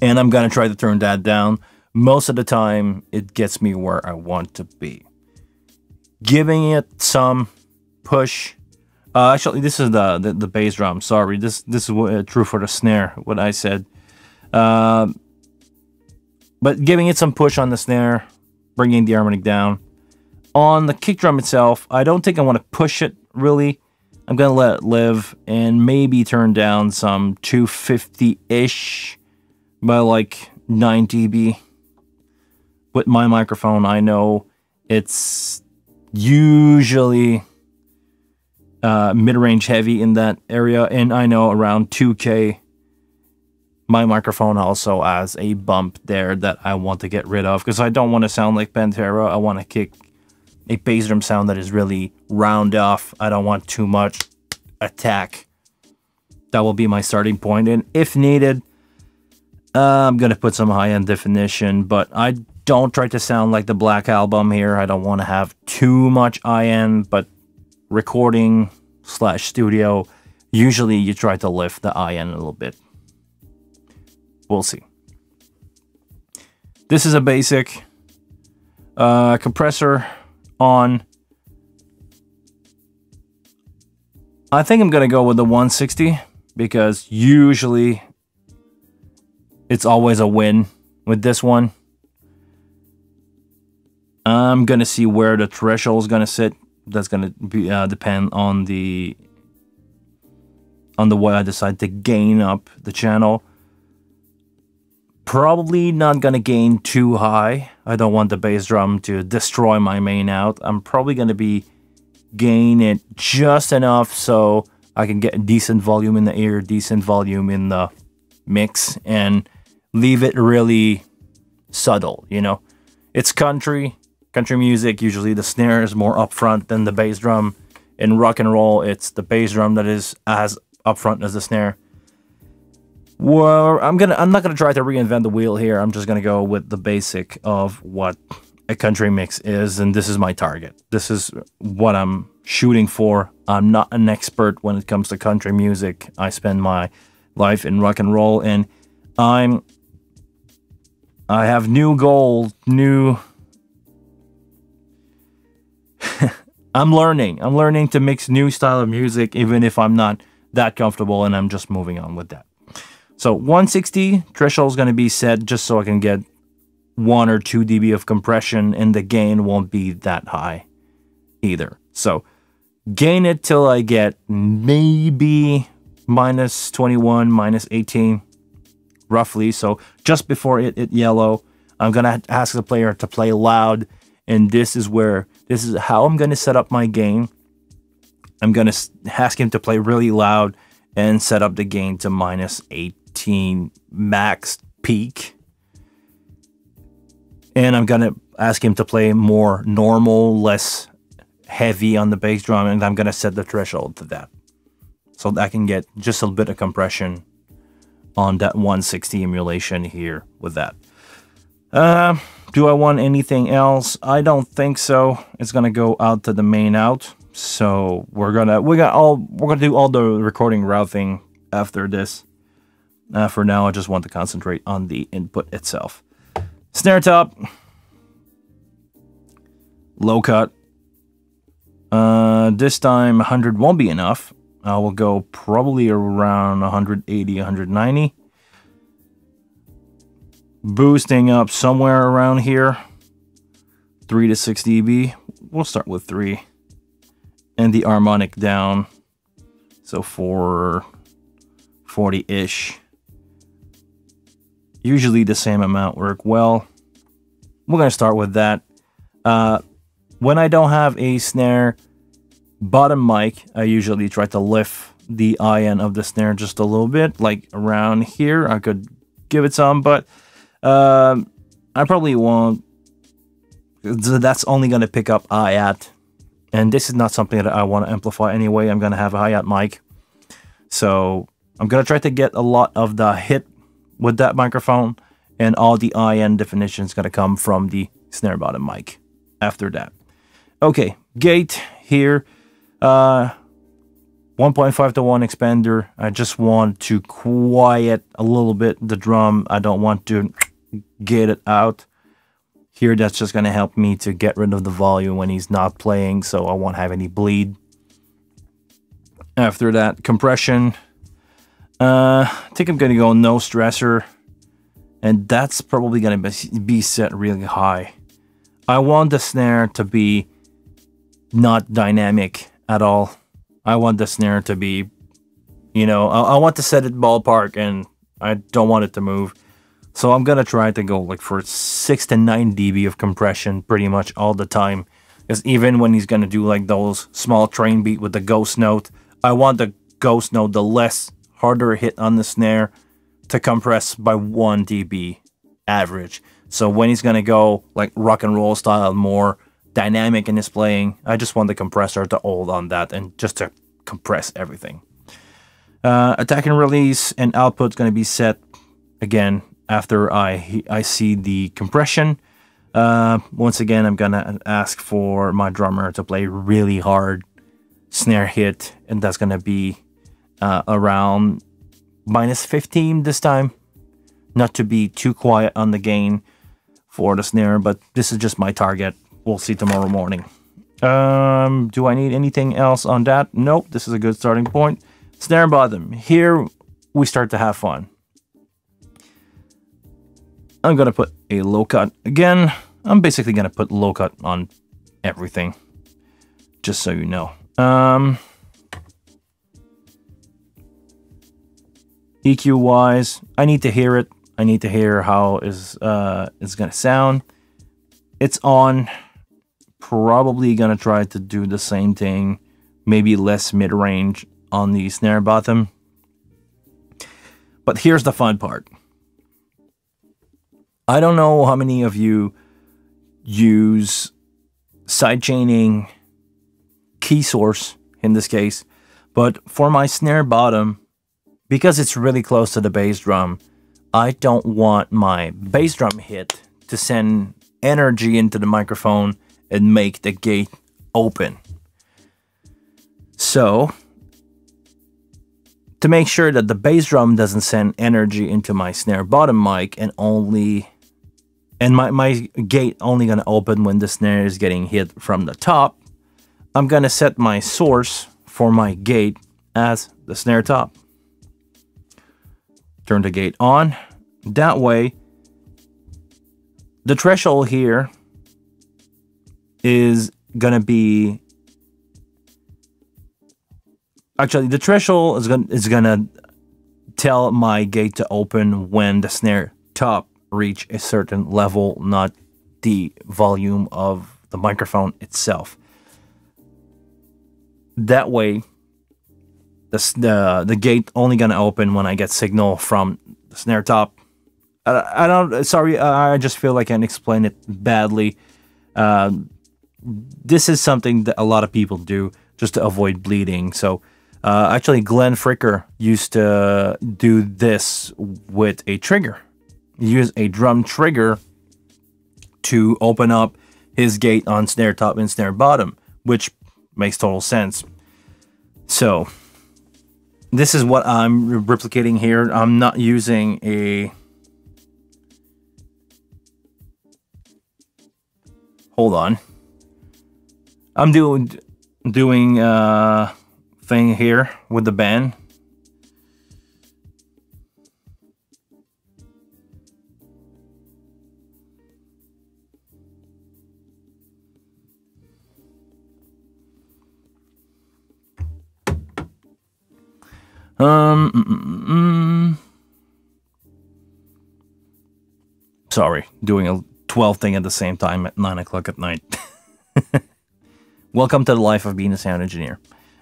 And I'm gonna try to turn that down. Most of the time, it gets me where I want to be giving it some push. Uh, actually, this is the, the, the bass drum. Sorry, this this is uh, true for the snare. What I said, uh, but giving it some push on the snare, bringing the harmonic down. On the kick drum itself, I don't think I want to push it really. I'm gonna let it live and maybe turn down some 250-ish by like 9 dB. With my microphone, I know it's usually uh, mid-range heavy in that area and I know around 2k my microphone also has a bump there that I want to get rid of because I don't want to sound like Pantera. I want to kick a bass drum sound that is really round off. I don't want too much attack. That will be my starting point and if needed uh, I'm gonna put some high-end definition but I don't try to sound like the Black Album here. I don't want to have too much IN, but recording slash studio, usually you try to lift the IN a little bit. We'll see. This is a basic uh, compressor on. I think I'm gonna go with the 160 because usually it's always a win with this one. I'm gonna see where the threshold is gonna sit. That's gonna be uh, depend on the on the way I decide to gain up the channel. Probably not gonna gain too high. I don't want the bass drum to destroy my main out. I'm probably gonna be gain it just enough so I can get decent volume in the ear, decent volume in the mix, and leave it really subtle, you know? It's country, country music, usually the snare is more upfront than the bass drum. In rock and roll, it's the bass drum that is as upfront as the snare. Well, I'm gonna I'm not gonna try to reinvent the wheel here. I'm just gonna go with the basic of what a country mix is, and this is my target. This is what I'm shooting for. I'm not an expert when it comes to country music. I spend my life in rock and roll, and I'm I have new goals, new. I'm learning. I'm learning to mix new style of music, even if I'm not that comfortable, and I'm just moving on with that. So 160 threshold is going to be set just so I can get one or two dB of compression and the gain won't be that high either. So gain it till I get maybe minus 21, minus 18 roughly. So just before it, it yellow, I'm going to ask the player to play loud. And this is where, this is how I'm going to set up my gain. I'm going to ask him to play really loud and set up the gain to minus 18 max peak and I'm gonna ask him to play more normal, less heavy on the bass drum, and I'm gonna set the threshold to that. So I can get just a bit of compression on that 160 emulation here with that. Uh, do I want anything else? I don't think so. It's gonna go out to the main out. So we're gonna we got all we're gonna do all the recording routing after this. Uh, for now, I just want to concentrate on the input itself. Snare top. Low cut. Uh, this time 100 won't be enough. I will go probably around 180, 190. Boosting up somewhere around here. 3 to 6 dB. We'll start with 3. And the harmonic down. So for 40-ish usually the same amount work well. We're going to start with that. Uh, when I don't have a snare bottom mic, I usually try to lift the eye end of the snare just a little bit, like around here. I could give it some, but um, I probably won't. That's only going to pick up hi-hat. And this is not something that I want to amplify anyway. I'm going to have a hi-hat mic. So I'm going to try to get a lot of the hit with that microphone and all the IN definition is going to come from the snare bottom mic after that. Okay, gate here. Uh, 1.5 to 1 expander. I just want to quiet a little bit the drum. I don't want to get it out. Here, that's just going to help me to get rid of the volume when he's not playing, so I won't have any bleed. After that, compression. Uh, I think I'm gonna go no stressor. And that's probably gonna be set really high. I want the snare to be not dynamic at all. I want the snare to be, you know, I, I want to set it ballpark and I don't want it to move. So I'm gonna try to go like for 6 to 9 dB of compression pretty much all the time. Because even when he's gonna do like those small train beat with the ghost note, I want the ghost note, the less harder hit on the snare to compress by 1 dB average. So when he's to go like rock and roll style, more dynamic in his playing, I just want the compressor to hold on that and just to compress everything. Uh, attack and release and output is going to be set again after I I see the compression. Uh, once again, I'm gonna ask for my drummer to play really hard snare hit, and that's gonna be uh, around minus 15 this time. Not to be too quiet on the gain for the snare, but this is just my target. We'll see tomorrow morning. Um, do I need anything else on that? Nope, this is a good starting point. Snare bottom. Here we start to have fun. I'm gonna put a low cut again. I'm basically gonna put low cut on everything, just so you know. Um, EQ wise, I need to hear it. I need to hear how is uh it's gonna sound. It's on. Probably gonna try to do the same thing, maybe less mid range on the snare bottom. But here's the fun part. I don't know how many of you use sidechaining key source in this case, but for my snare bottom, because it's really close to the bass drum, I don't want my bass drum hit to send energy into the microphone and make the gate open. So, to make sure that the bass drum doesn't send energy into my snare bottom mic and only and my, my gate only gonna open when the snare is getting hit from the top, I'm gonna set my source for my gate as the snare top. Turn the gate on. That way, the threshold here is gonna be actually the threshold is gonna is gonna tell my gate to open when the snare top reach a certain level, not the volume of the microphone itself. That way, the the, the gate only gonna open when I get signal from the snare top. I, I don't. Sorry, I just feel like I can explain it badly. Uh, this is something that a lot of people do just to avoid bleeding. So. Uh, actually, Glenn Fricker used to do this with a trigger use a drum trigger to open up his gate on snare top and snare bottom, which makes total sense. So, this is what I'm replicating here. I'm not using a... Hold on. I'm doing doing uh, thing here with the band Um, mm, mm, mm, sorry, doing a 12 thing at the same time at 9 o'clock at night. Welcome to the life of being a sound engineer.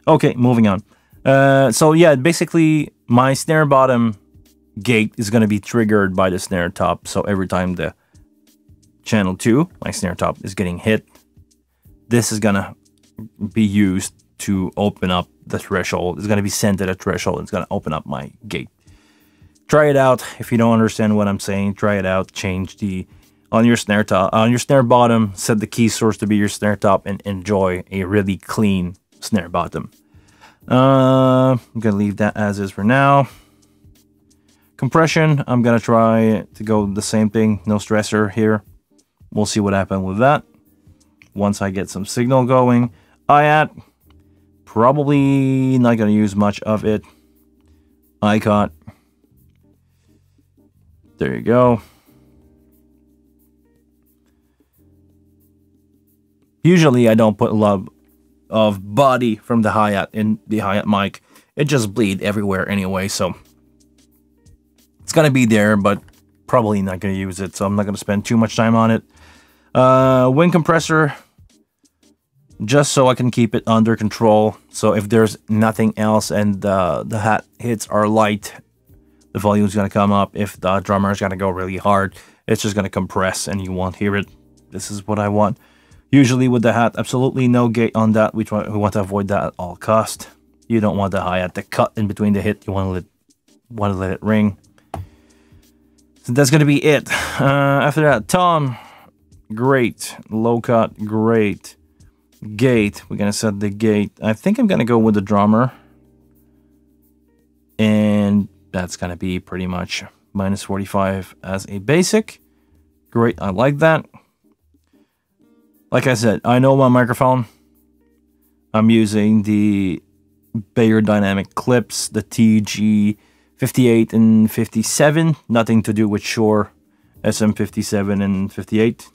Okay, moving on. Uh, so yeah, basically my snare bottom gate is going to be triggered by the snare top. So every time the channel 2, my snare top, is getting hit, this is going to be used to open up the threshold. It's going to be sent at a threshold. It's going to open up my gate. Try it out. If you don't understand what I'm saying, try it out. Change the on your snare top on your snare bottom. Set the key source to be your snare top and enjoy a really clean snare bottom. Uh, I'm gonna leave that as is for now. Compression. I'm gonna try to go the same thing. No stressor here. We'll see what happens with that. Once I get some signal going, I add Probably not going to use much of it. Icon. There you go. Usually I don't put a lot of body from the hi-hat in the hi-hat mic. It just bleed everywhere anyway, so it's gonna be there, but probably not gonna use it, so I'm not gonna spend too much time on it. Uh, Wing compressor, just so I can keep it under control. So if there's nothing else and uh, the hat hits are light, the volume is going to come up. If the drummer is going to go really hard, it's just going to compress and you won't hear it. This is what I want. Usually with the hat, absolutely no gate on that. We, try, we want to avoid that at all cost. You don't want the hi-hat to cut in between the hit. You want to let, want to let it ring. So that's going to be it. Uh, after that, Tom, great. Low cut, great gate. We're gonna set the gate. I think I'm gonna go with the drummer. And that's gonna be pretty much minus 45 as a basic. Great, I like that. Like I said, I know my microphone. I'm using the Beyerdynamic clips, the TG 58 and 57, nothing to do with Shure SM57 and 58.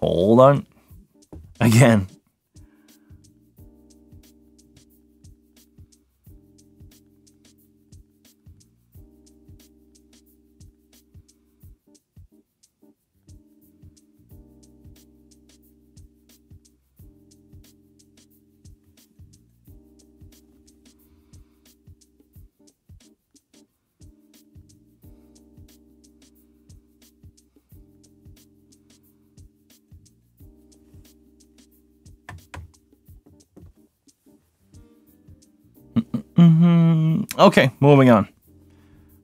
Hold on. Again, Okay, moving on.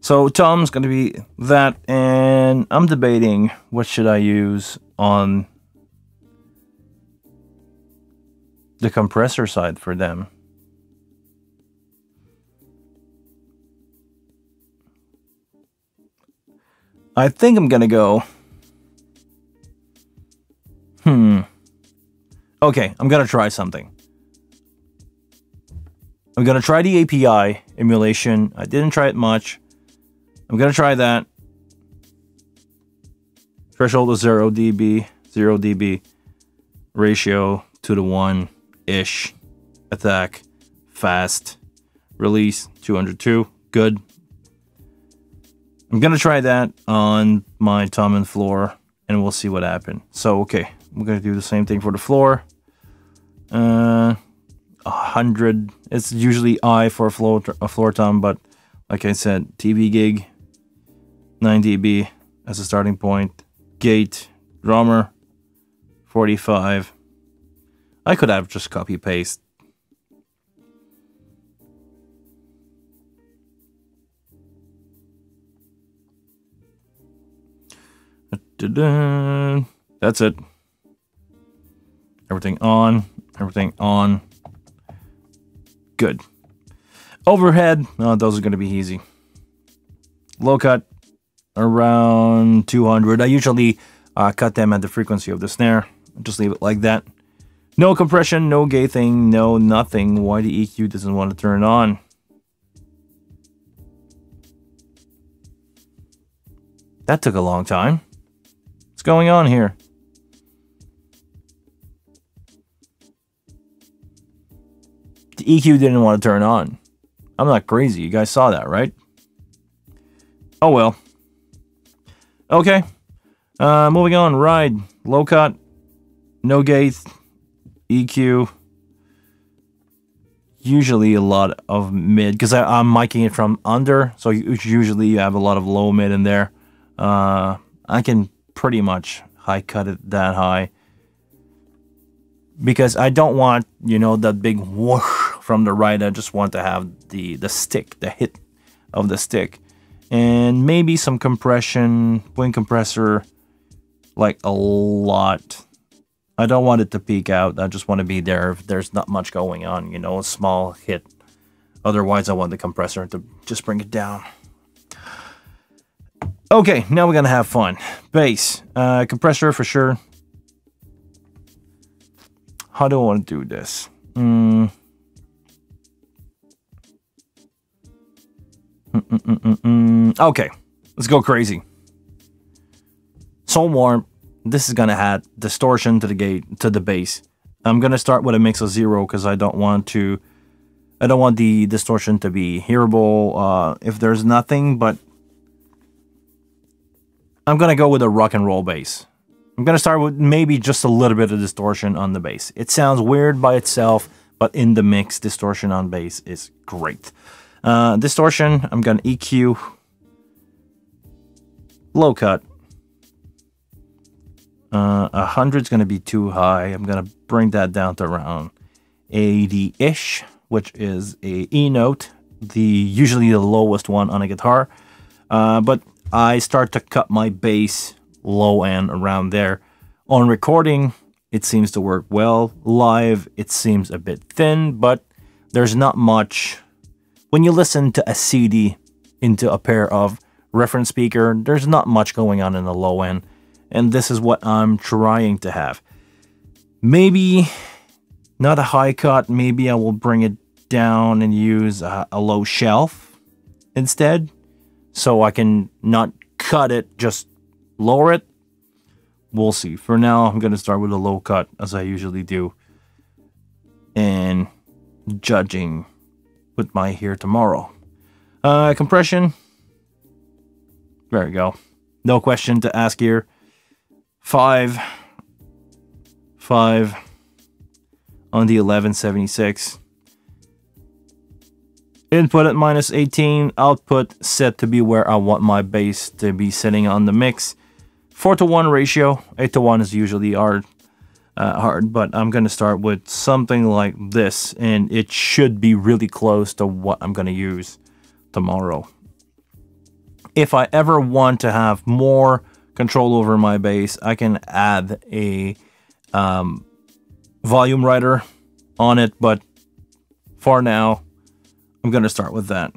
So Tom's going to be that, and I'm debating what should I use on the compressor side for them. I think I'm going to go... Hmm. Okay, I'm going to try something. I'm going to try the API emulation. I didn't try it much. I'm going to try that. Threshold of 0 dB, 0 dB. Ratio 2 to 1-ish. Attack, fast. Release, 202. Good. I'm going to try that on my Tom and floor, and we'll see what happens. So, okay. I'm going to do the same thing for the floor. Uh, 100 it's usually I for a floor a floor tom but like I said TV gig 9 dB as a starting point gate drummer 45 I could have just copy paste That's it. Everything on, everything on. Good. Overhead, oh, those are going to be easy. Low cut, around 200. I usually uh, cut them at the frequency of the snare. Just leave it like that. No compression, no gating, no nothing. Why the EQ doesn't want to turn on? That took a long time. What's going on here? EQ didn't want to turn on. I'm not crazy. You guys saw that, right? Oh well. Okay. Uh, moving on. Ride. Low cut. No gate. EQ. Usually a lot of mid because I'm miking it from under, so usually you have a lot of low mid in there. Uh, I can pretty much high cut it that high because I don't want you know that big whoosh from the right. I just want to have the, the stick, the hit of the stick. And maybe some compression, Wing compressor, like a lot. I don't want it to peak out. I just want to be there if there's not much going on, you know, a small hit. Otherwise, I want the compressor to just bring it down. Okay, now we're going to have fun. Bass. Uh, compressor for sure. How do I want to do this? Mm -mm -mm okay, let's go crazy. Soul warm. This is gonna add distortion to the gate to the bass. I'm gonna start with a mix of zero because I don't want to. I don't want the distortion to be hearable uh, if there's nothing, but I'm gonna go with a rock and roll bass. I'm gonna start with maybe just a little bit of distortion on the bass. It sounds weird by itself, but in the mix, distortion on bass is great. Uh, distortion, I'm going to EQ. Low cut. Uh, 100 is going to be too high. I'm going to bring that down to around 80-ish, which is a E note, the usually the lowest one on a guitar. Uh, but I start to cut my bass low end around there. On recording, it seems to work well. Live, it seems a bit thin, but there's not much when you listen to a CD into a pair of reference speaker, there's not much going on in the low end. and this is what I'm trying to have. Maybe not a high cut, maybe I will bring it down and use a, a low shelf instead, so I can not cut it, just lower it. We'll see. For now, I'm going to start with a low cut, as I usually do. And judging with my here tomorrow. Uh, compression. There we go. No question to ask here. Five. Five. On the 1176. Input at minus 18. Output set to be where I want my bass to be sitting on the mix. 4 to 1 ratio. 8 to 1 is usually hard, uh, hard, but I'm going to start with something like this, and it should be really close to what I'm going to use tomorrow. If I ever want to have more control over my bass, I can add a um, volume writer on it, but for now, I'm going to start with that.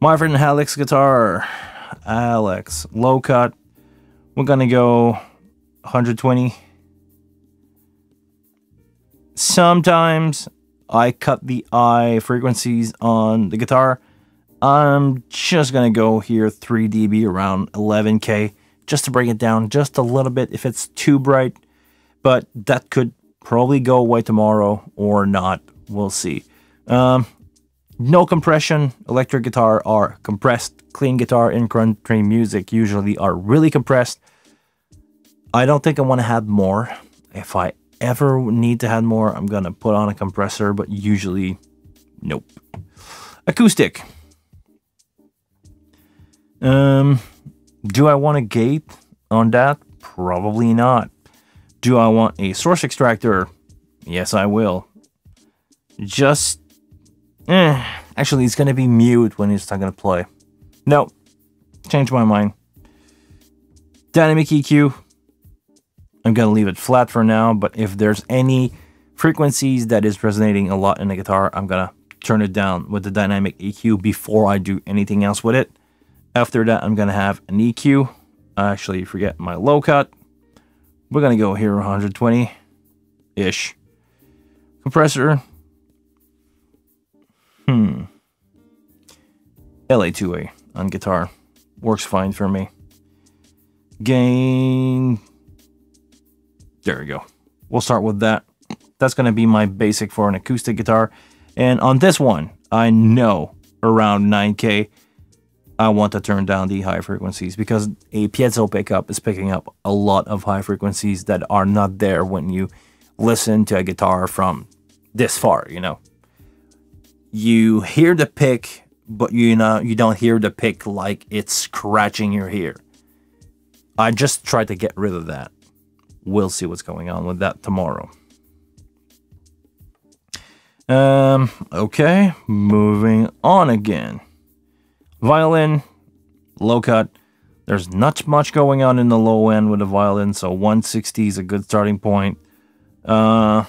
My friend Alex guitar, Alex, low cut. We're going to go 120. Sometimes I cut the I frequencies on the guitar. I'm just going to go here 3 dB around 11k just to bring it down just a little bit if it's too bright. But that could probably go away tomorrow or not. We'll see. Um, no compression, electric guitar are compressed. Clean guitar in country music usually are really compressed. I don't think I want to have more. If I ever need to have more, I'm going to put on a compressor, but usually, nope. Acoustic. Um, do I want a gate on that? Probably not. Do I want a source extractor? Yes, I will. Just, eh. Actually, it's going to be mute when it's not going to play. No, change my mind. Dynamic EQ. I'm going to leave it flat for now, but if there's any frequencies that is resonating a lot in the guitar, I'm going to turn it down with the dynamic EQ before I do anything else with it. After that, I'm going to have an EQ. I actually forget my low cut. We're going to go here 120-ish. Compressor. Hmm. LA2A on guitar. Works fine for me. Gain. There we go. We'll start with that. That's going to be my basic for an acoustic guitar. And on this one, I know around 9K, I want to turn down the high frequencies because a piezo pickup is picking up a lot of high frequencies that are not there when you listen to a guitar from this far, you know. You hear the pick, but you know you don't hear the pick like it's scratching your ear. I just tried to get rid of that. We'll see what's going on with that tomorrow. Um, okay, moving on again. Violin, low cut. There's not much going on in the low end with the violin, so 160 is a good starting point. Uh,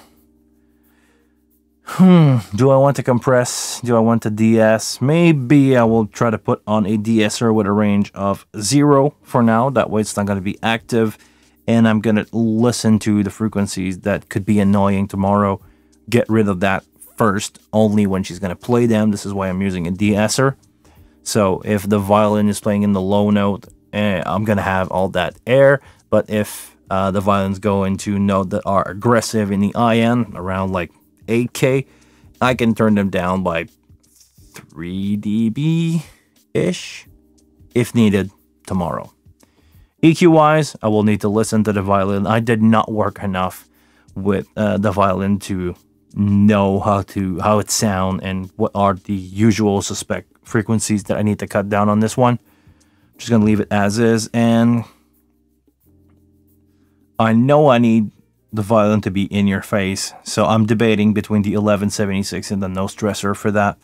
hmm, do I want to compress? Do I want to DS? Maybe I will try to put on a de-esser with a range of zero for now. That way it's not going to be active. And I'm going to listen to the frequencies that could be annoying tomorrow. Get rid of that first, only when she's going to play them. This is why I'm using a de-esser. So if the violin is playing in the low note, eh, I'm going to have all that air. But if uh, the violins go into note that are aggressive in the IN, around like 8K, I can turn them down by 3 dB-ish if needed tomorrow. EQ-wise, I will need to listen to the violin. I did not work enough with uh, the violin to know how to how it sound and what are the usual suspect frequencies that I need to cut down on this one. Just gonna leave it as is and I know I need the violin to be in your face so I'm debating between the 1176 and the no stressor for that.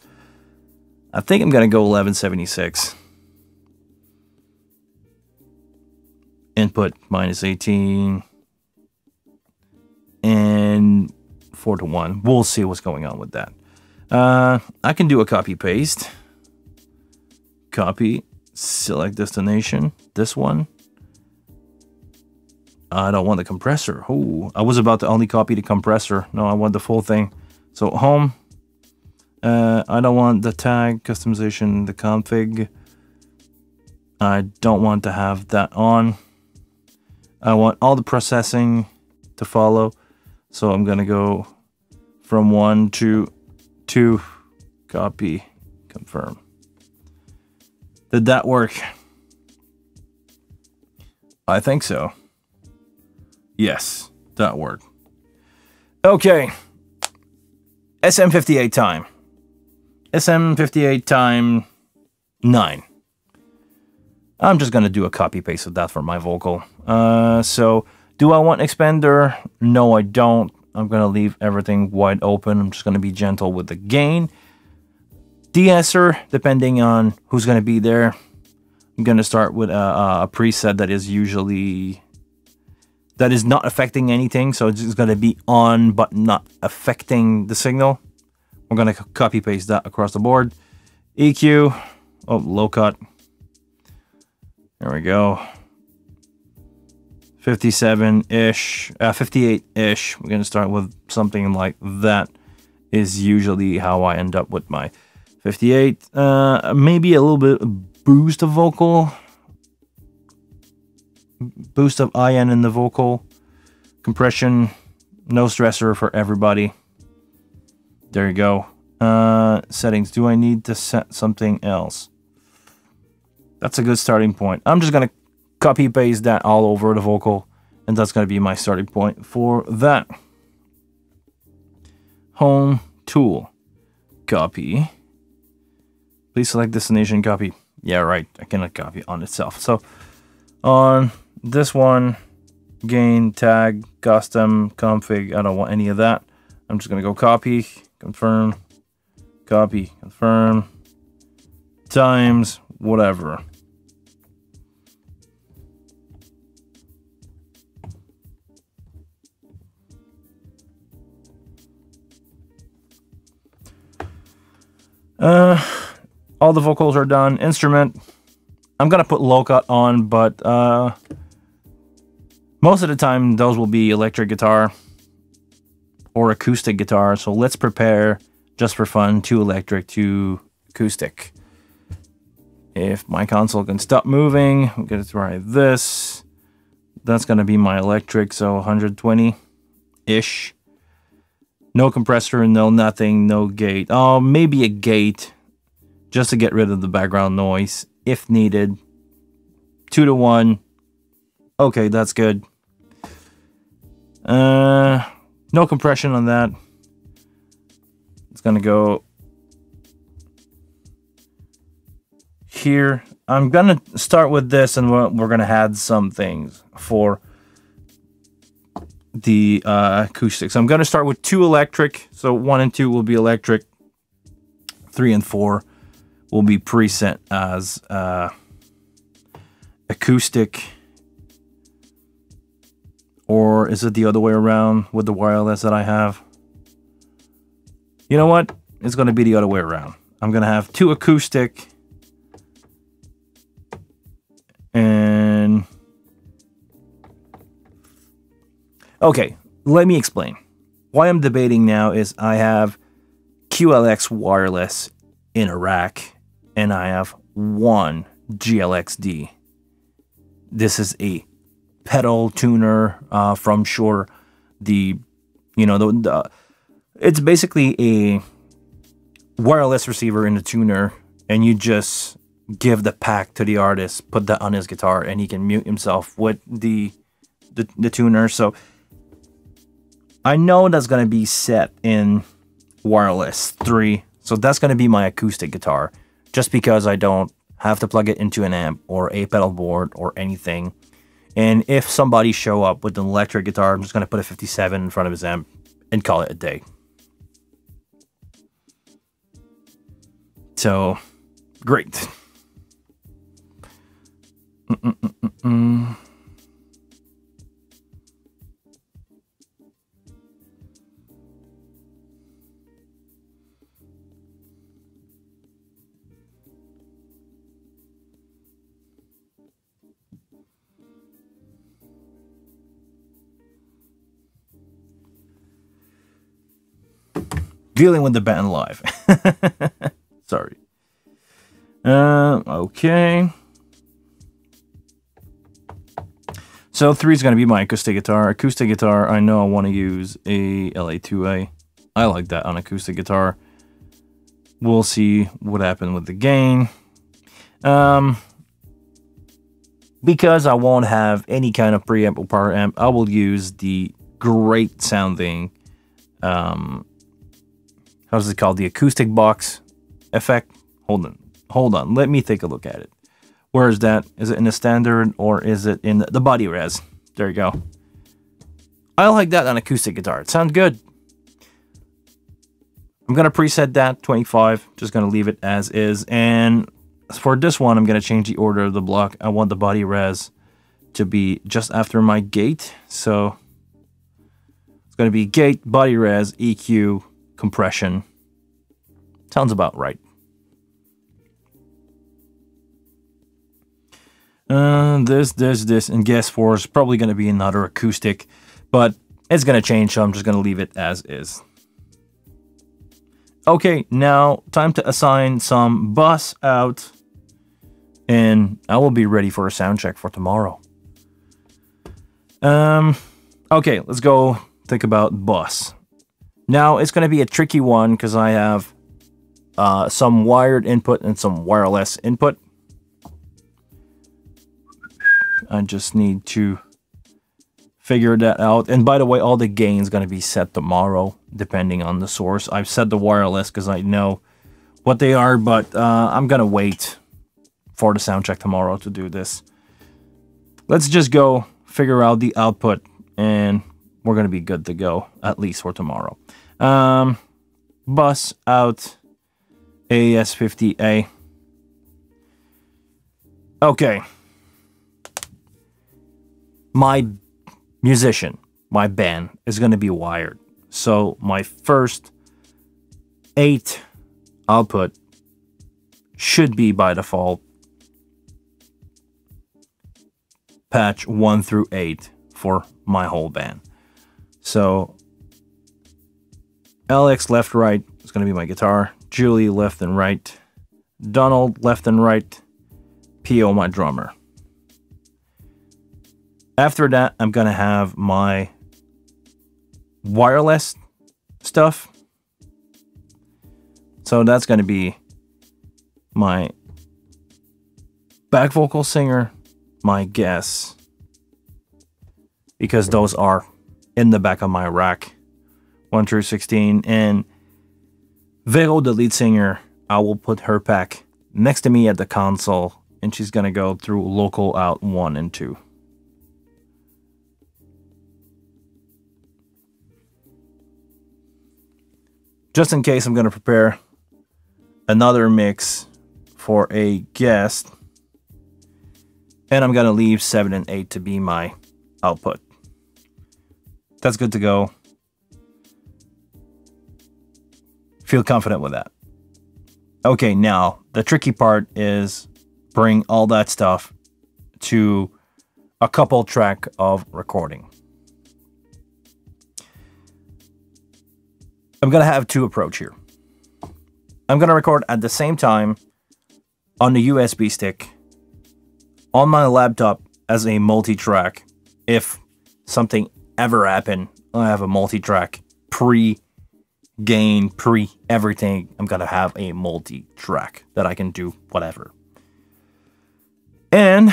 I think I'm gonna go 1176. Input minus 18 and 4 to 1. We'll see what's going on with that. Uh, I can do a copy paste. Copy, select destination, this one. I don't want the compressor. Oh, I was about to only copy the compressor. No, I want the full thing. So home. Uh, I don't want the tag customization, the config. I don't want to have that on. I want all the processing to follow. So I'm to go from one to two, copy, confirm. Did that work? I think so. Yes, that worked. Okay. SM58 time. SM58 time 9. I'm just going to do a copy paste of that for my vocal. Uh, so, do I want expander? No, I don't. I'm going to leave everything wide open. I'm just going to be gentle with the gain. De-esser, depending on who's going to be there. I'm going to start with a, a, preset that is usually... That is not affecting anything, so it's going to be on, but not affecting the signal. We're going to copy paste that across the board. EQ, oh, low cut. There we go. 57-ish, uh, 58-ish. We're going to start with something like that is usually how I end up with my 58. Uh, maybe a little bit boost of vocal. Boost of IN in the vocal. Compression. No stressor for everybody. There you go. Uh, settings. Do I need to set something else? That's a good starting point. I'm just going to copy paste that all over the vocal. And that's going to be my starting point for that. Home tool. Copy. Please select destination copy. Yeah, right. I cannot copy on itself. So on this one, gain, tag, custom, config, I don't want any of that. I'm just going to go copy, confirm, copy, confirm, times, whatever. Uh, all the vocals are done. Instrument, I'm gonna put low cut on, but uh, most of the time those will be electric guitar or acoustic guitar. So let's prepare just for fun two electric, two acoustic. If my console can stop moving, I'm gonna try this. That's gonna be my electric, so 120-ish. No compressor, no nothing, no gate. Oh, maybe a gate just to get rid of the background noise if needed. Two to one. Okay, that's good. Uh, no compression on that. It's gonna go here. I'm gonna start with this and we're, gonna add some things for the uh, acoustics. I'm gonna start with two electric. So one and two will be electric. Three and four will be preset as uh, acoustic or is it the other way around with the wireless that I have? You know what? It's going to be the other way around. I'm going to have two acoustic and okay, let me explain. Why I'm debating now is I have QLX wireless in a rack and I have one GLXD. This is a pedal tuner uh, from Shure. The, you know, the, the it's basically a wireless receiver in a tuner, and you just give the pack to the artist, put that on his guitar, and he can mute himself with the the, the tuner. So I know that's gonna be set in wireless three. So that's gonna be my acoustic guitar just because I don't have to plug it into an amp or a pedal board or anything. And if somebody show up with an electric guitar, I'm just going to put a 57 in front of his amp and call it a day. So, great. Mm -mm -mm dealing with the band live. Sorry. Uh, okay. So three is going to be my acoustic guitar. Acoustic guitar, I know I want to use a LA2A. I like that on acoustic guitar. We'll see what happened with the gain. Um, because I won't have any kind of preamp or power amp, I will use the great sounding, um, how's it called? The acoustic box effect. Hold on, hold on. Let me take a look at it. Where is that? Is it in the standard or is it in the body res? There you go. I like that on acoustic guitar. It sounds good. I'm going to preset that 25. Just going to leave it as is. And for this one, I'm going to change the order of the block. I want the body res to be just after my gate. So it's going to be gate, body res, EQ, compression. Sounds about right. Uh, this, this, this, and guess four is probably going to be another acoustic, but it's going to change, so I'm just going to leave it as is. Okay, now time to assign some bus out, and I will be ready for a sound check for tomorrow. Um, okay, let's go think about bus. Now, it's going to be a tricky one because I have uh, some wired input and some wireless input. I just need to figure that out. And by the way, all the gain is going to be set tomorrow, depending on the source. I've set the wireless because I know what they are, but uh, I'm going to wait for the sound check tomorrow to do this. Let's just go figure out the output and we're going to be good to go, at least for tomorrow. Um, bus out AES50A. Okay my musician, my band is going to be wired. So my first eight output should be by default patch 1 through 8 for my whole band. So Alex left right is going to be my guitar, Julie left and right, Donald left and right, Pio my drummer. After that, I'm going to have my wireless stuff. So that's going to be my back vocal singer, my guess, because those are in the back of my rack, 1 through 16. And Vero, the lead singer, I will put her pack next to me at the console, and she's going to go through local out 1 and 2. just in case I'm going to prepare another mix for a guest. And I'm going to leave 7 and 8 to be my output. That's good to go. Feel confident with that. Okay, now the tricky part is bring all that stuff to a couple track of recording. I'm going to have two approach here. I'm going to record at the same time on the USB stick on my laptop as a multi-track. If something ever happen, I have a multi-track pre-gain, pre-everything. I'm going to have a multi-track that I can do whatever. And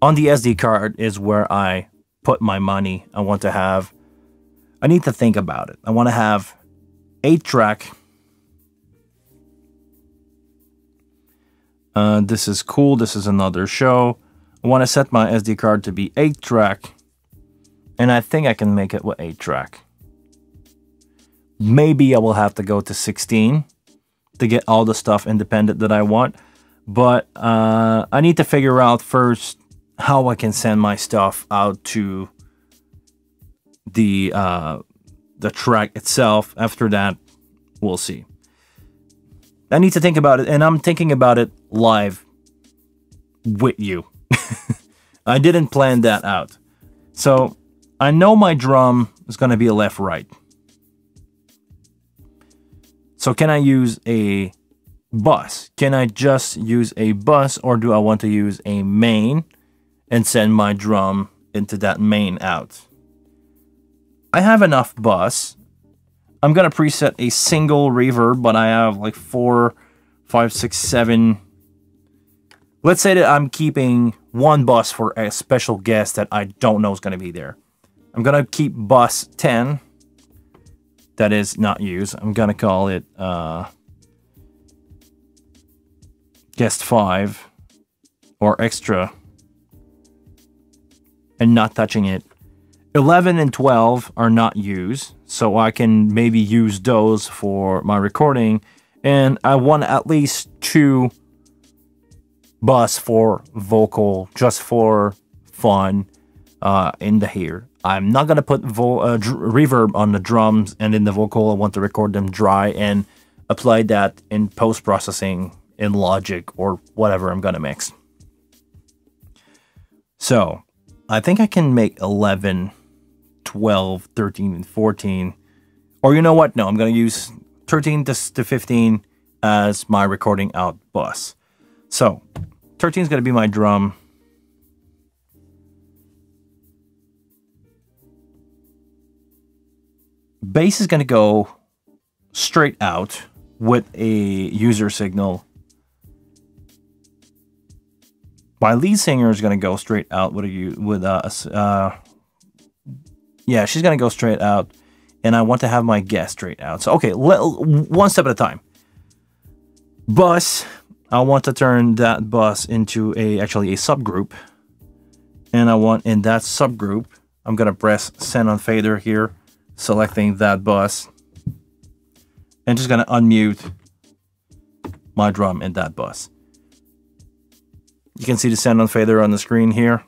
on the SD card is where I put my money. I want to have I need to think about it. I want to have eight track. Uh, this is cool. This is another show. I want to set my SD card to be eight track. And I think I can make it with eight track. Maybe I will have to go to 16 to get all the stuff independent that I want. But uh, I need to figure out first how I can send my stuff out to the uh, the track itself. After that, we'll see. I need to think about it, and I'm thinking about it live with you. I didn't plan that out. So I know my drum is going to be a left right. So can I use a bus? Can I just use a bus or do I want to use a main and send my drum into that main out? I have enough bus. I'm gonna preset a single reverb, but I have like four, five, six, seven. Let's say that I'm keeping one bus for a special guest that I don't know is gonna be there. I'm gonna keep bus 10 that is not used. I'm gonna call it uh, guest 5 or extra and not touching it. 11 and 12 are not used, so I can maybe use those for my recording. And I want at least two bus for vocal, just for fun uh, in the here. I'm not gonna put vo uh, reverb on the drums and in the vocal. I want to record them dry and apply that in post processing in Logic or whatever I'm gonna mix. So I think I can make 11, 12, 13, and 14. Or you know what? No, I'm gonna use 13 to, to 15 as my recording out bus. So 13 is gonna be my drum. Bass is going to go straight out with a user signal. My lead singer is going to go straight out with a with a uh, yeah, she's going to go straight out, and I want to have my guest straight out. So okay, one step at a time. Bus, I want to turn that bus into a actually a subgroup, and I want in that subgroup, I'm going to press send on fader here selecting that bus and just gonna unmute my drum in that bus. You can see the send on fader on the screen here.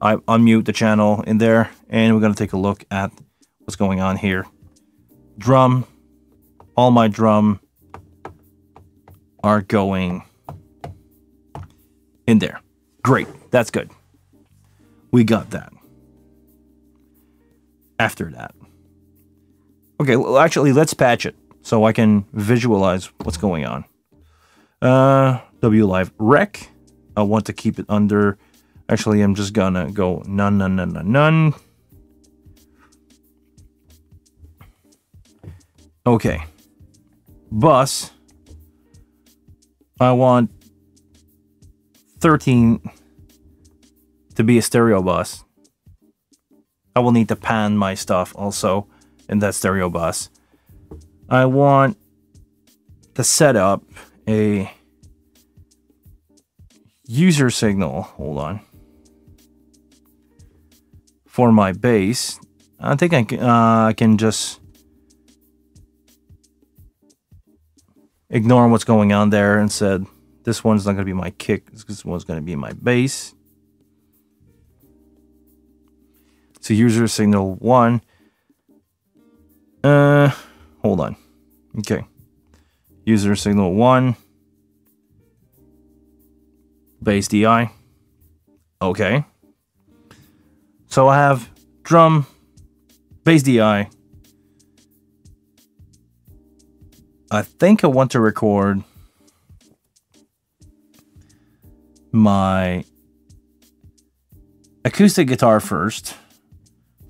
I unmute the channel in there and we're gonna take a look at what's going on here. Drum, all my drum are going in there. Great, that's good. We got that after that. Okay, well, actually, let's patch it so I can visualize what's going on. Uh, W Live Rec. I want to keep it under. Actually, I'm just gonna go none, none, none, none, none. Okay. Bus. I want 13 to be a stereo bus. I will need to pan my stuff also in that stereo bus. I want to set up a user signal. Hold on. For my bass. I think I can, uh, I can just ignore what's going on there and said this one's not going to be my kick. This one's going to be my bass. So user signal one. Uh, hold on. Okay. User signal one. Bass DI. Okay. So I have drum, bass DI. I think I want to record my acoustic guitar first.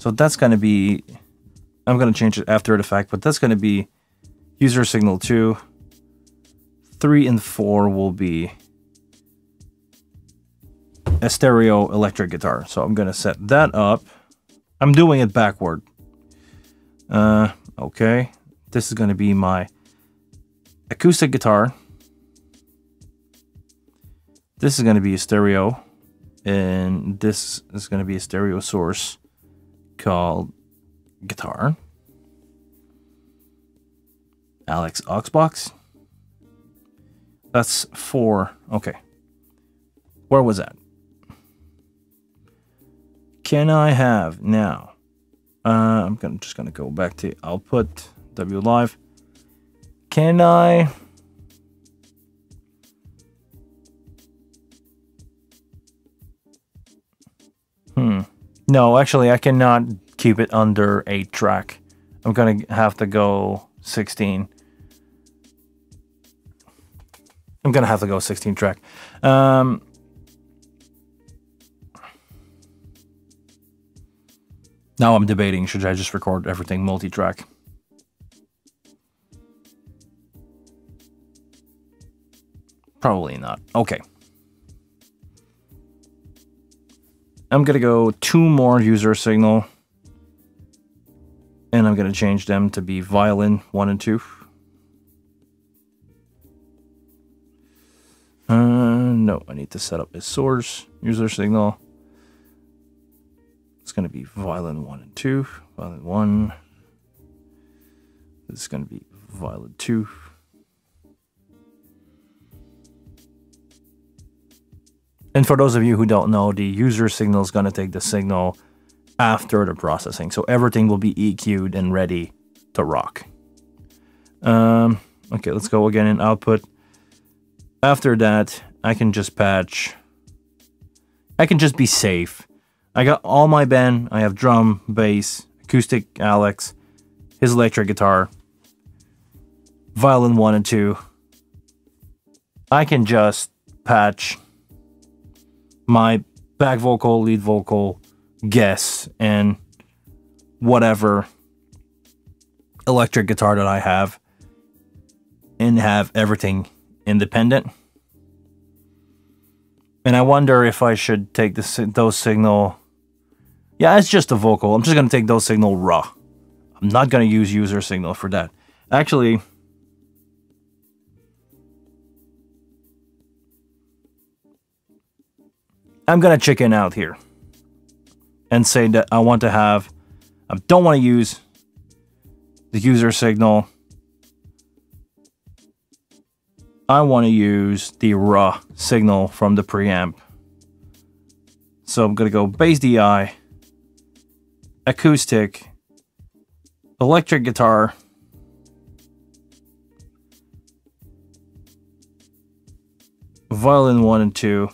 So that's going to be, I'm going to change it after the fact, but that's going to be user signal 2. 3 and 4 will be a stereo electric guitar. So I'm going to set that up. I'm doing it backward. Uh, okay. This is going to be my acoustic guitar. This is going to be a stereo. And this is going to be a stereo source called Guitar. Alex Oxbox. That's four. Okay. Where was that? Can I have now? Uh, I'm gonna just gonna go back to output W Live. Can I? Hmm. No, actually, I cannot keep it under 8 track. I'm going to have to go 16. I'm going to have to go 16 track. Um, now I'm debating should I just record everything multi track? Probably not. Okay. I'm gonna go two more user signal. And I'm gonna change them to be violin one and two. Uh, no, I need to set up a source user signal. It's gonna be violin one and two. Violin one. This is gonna be violin two. And for those of you who don't know, the user signal is going to take the signal after the processing. So everything will be EQ'd and ready to rock. Um, okay, let's go again in output. After that, I can just patch. I can just be safe. I got all my band. I have drum, bass, acoustic Alex, his electric guitar, violin 1 and 2. I can just patch my back vocal, lead vocal, guess, and whatever electric guitar that I have, and have everything independent. And I wonder if I should take this, those signal. Yeah, it's just a vocal. I'm just going to take those signal raw. I'm not going to use user signal for that. Actually, I'm going to chicken out here and say that I want to have, I don't want to use the user signal. I want to use the raw signal from the preamp. So I'm going to go bass DI, acoustic, electric guitar, violin 1 and 2,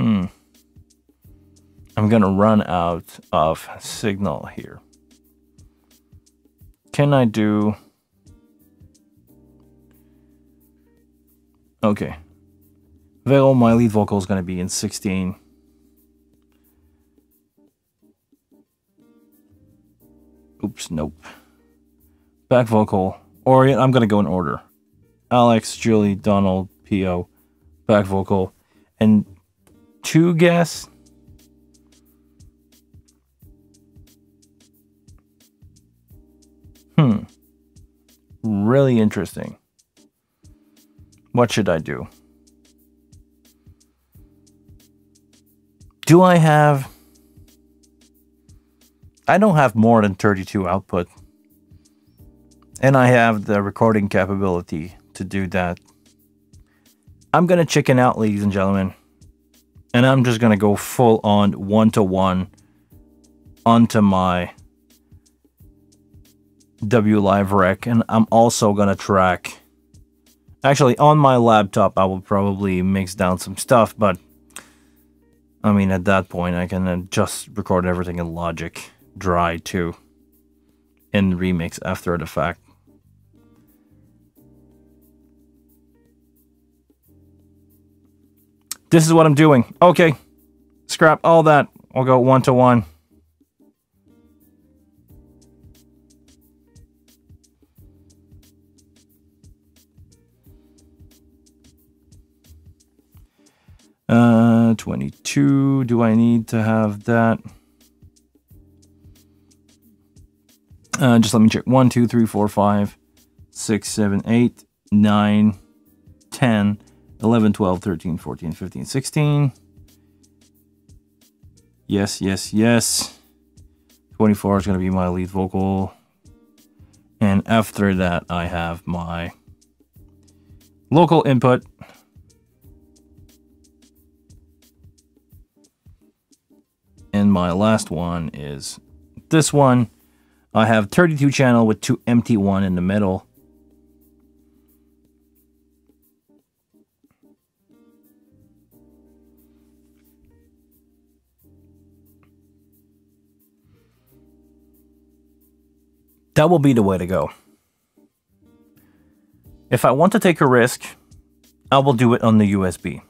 Hmm. I'm going to run out of signal here. Can I do... Okay. Well, my lead vocal is going to be in 16. Oops, nope. Back vocal. Or I'm going to go in order. Alex, Julie, Donald, P.O. Back vocal. And two guess. Hmm. Really interesting. What should I do? Do I have... I don't have more than 32 output. And I have the recording capability to do that. I'm going to chicken out, ladies and gentlemen and I'm just gonna go full on one to one onto my W Live Rec, and I'm also gonna track. Actually, on my laptop, I will probably mix down some stuff, but I mean, at that point, I can uh, just record everything in Logic dry too, and remix after the fact. This is what I'm doing. Okay. Scrap all that. I'll go one to one. Uh, 22. Do I need to have that? Uh, just let me check. 1, 2, 3, 4, 5, 6, 7, 8, 9, 10, 11, 12, 13, 14, 15, 16. Yes, yes, yes. 24 is going to be my lead vocal. And after that, I have my local input. And my last one is this one. I have 32 channel with two empty one in the middle. That will be the way to go. If I want to take a risk, I will do it on the USB.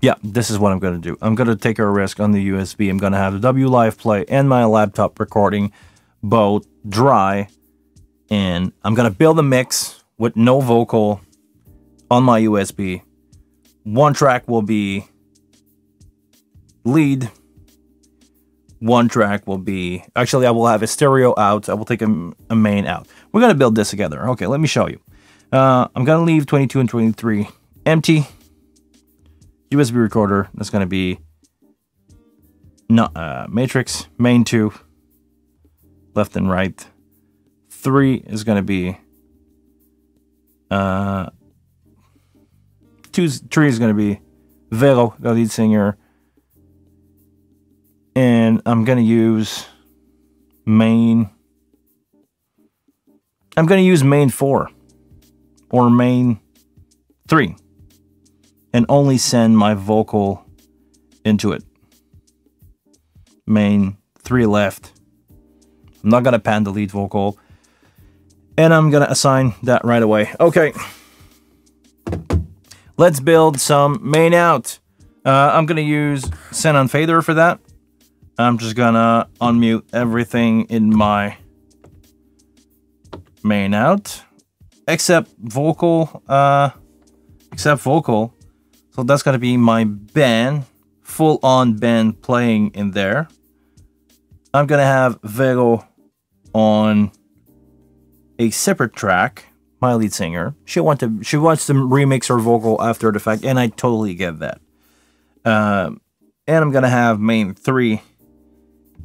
Yeah, this is what I'm going to do. I'm going to take a risk on the USB. I'm going to have the W Live Play and my laptop recording both dry. And I'm going to build a mix with no vocal on my USB. One track will be lead. One track will be... Actually, I will have a stereo out. I will take a, a main out. We're to build this together. Okay, let me show you. Uh, I'm to leave 22 and 23 empty. USB recorder. That's to be not uh, matrix main two, left and right. Three is to be uh, two. Three is to be Vero, the lead singer, and I'm going to use main. I'm going to use main four or main three and only send my vocal into it. Main, three left. I'm not going to pan the lead vocal. And I'm going to assign that right away. Okay. Let's build some main out. Uh, I'm going to use send on fader for that. I'm just to unmute everything in my main out. Except vocal. Uh, except vocal. So that's to be my band, full on band playing in there. I'm to have Vero on a separate track, my lead singer. She want to she wants to remix her vocal after the fact, and I totally get that. Um, and I'm gonna have main three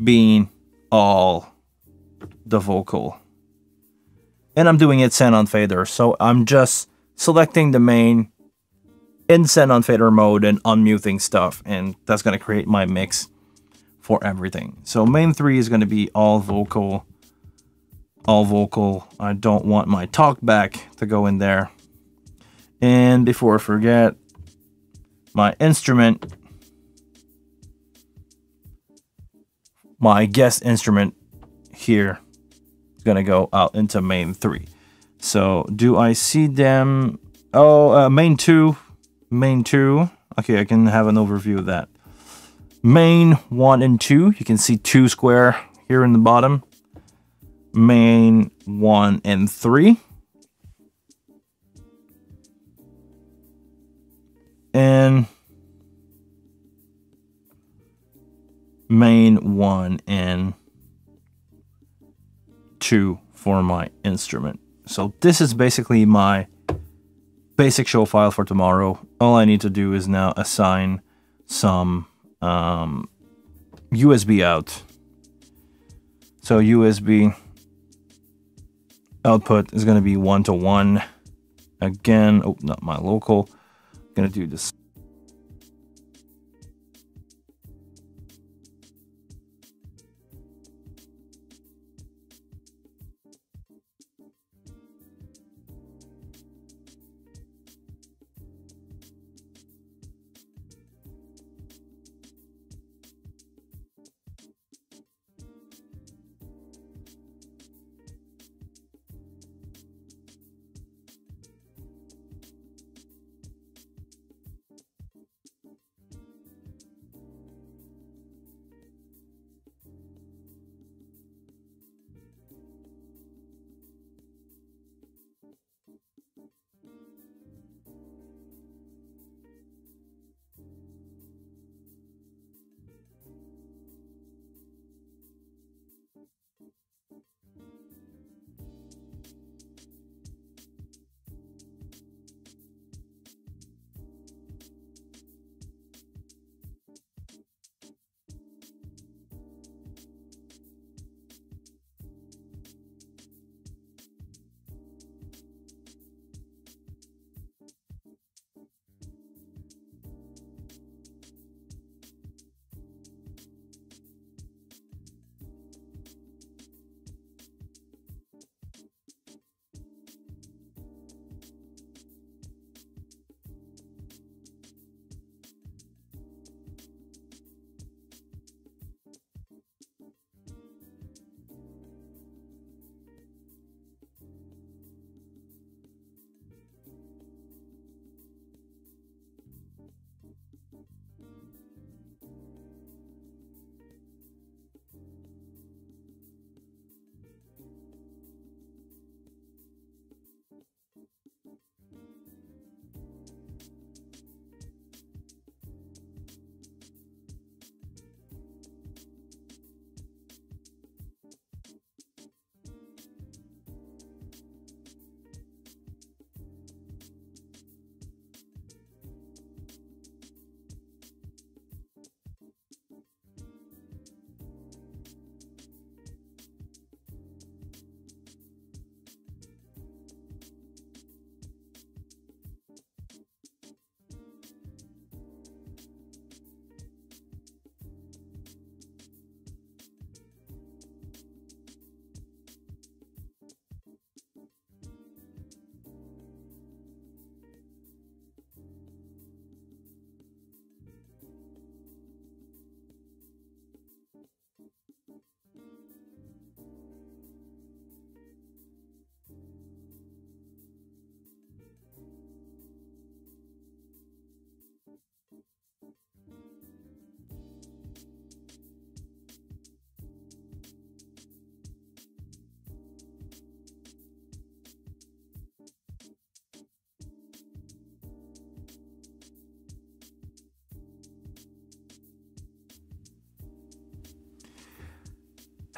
being all the vocal. And I'm doing it send on fader, so I'm just selecting the main in send on fader mode and unmuting stuff, and that's gonna create my mix for everything. So main three is gonna be all vocal, all vocal. I don't want my talk back to go in there. And before I forget, my instrument, my guest instrument here is gonna go out into main three. So do I see them? Oh, uh, main two main 2. Okay, I can have an overview of that. Main 1 and 2, you can see 2 square here in the bottom. Main 1 and 3. And main 1 and 2 for my instrument. So this is basically my basic show file for tomorrow. All I need to do is now assign some um, USB out. So USB output is going to be one to one. Again, oh, not my local. I'm going to do this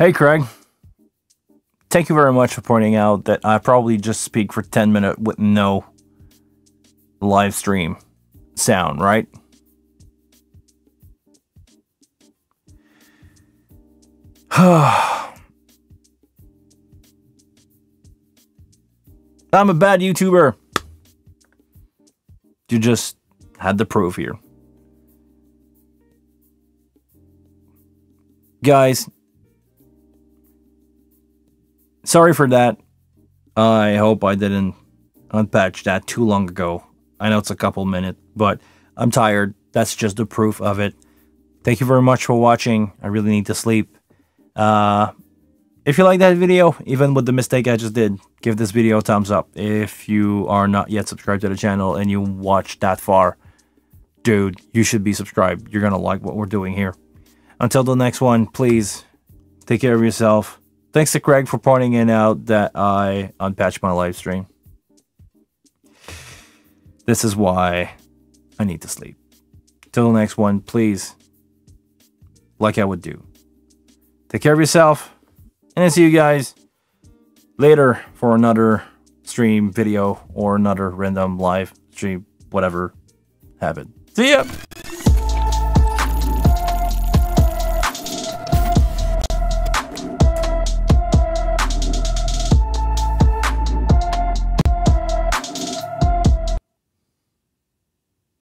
Hey, Craig. Thank you very much for pointing out that I probably just speak for 10 minutes with no live stream sound, right? I'm a bad YouTuber. You just had the proof here. Guys, sorry for that. I hope I didn't unpatch that too long ago. I know it's a couple minutes, but I'm tired. That's just the proof of it. Thank you very much for watching. I really need to sleep. Uh, if you like that video, even with the mistake I just did, give this video a thumbs up. If you are not yet subscribed to the channel and you watched that far, dude, you should be subscribed. You're going to like what we're doing here. Until the next one, please take care of yourself. Thanks to Craig for pointing it out that I unpatched my live stream. This is why I need to sleep. Till the next one, please, like I would do. Take care of yourself, and I'll see you guys later for another stream video or another random live stream, whatever. Have it. See ya!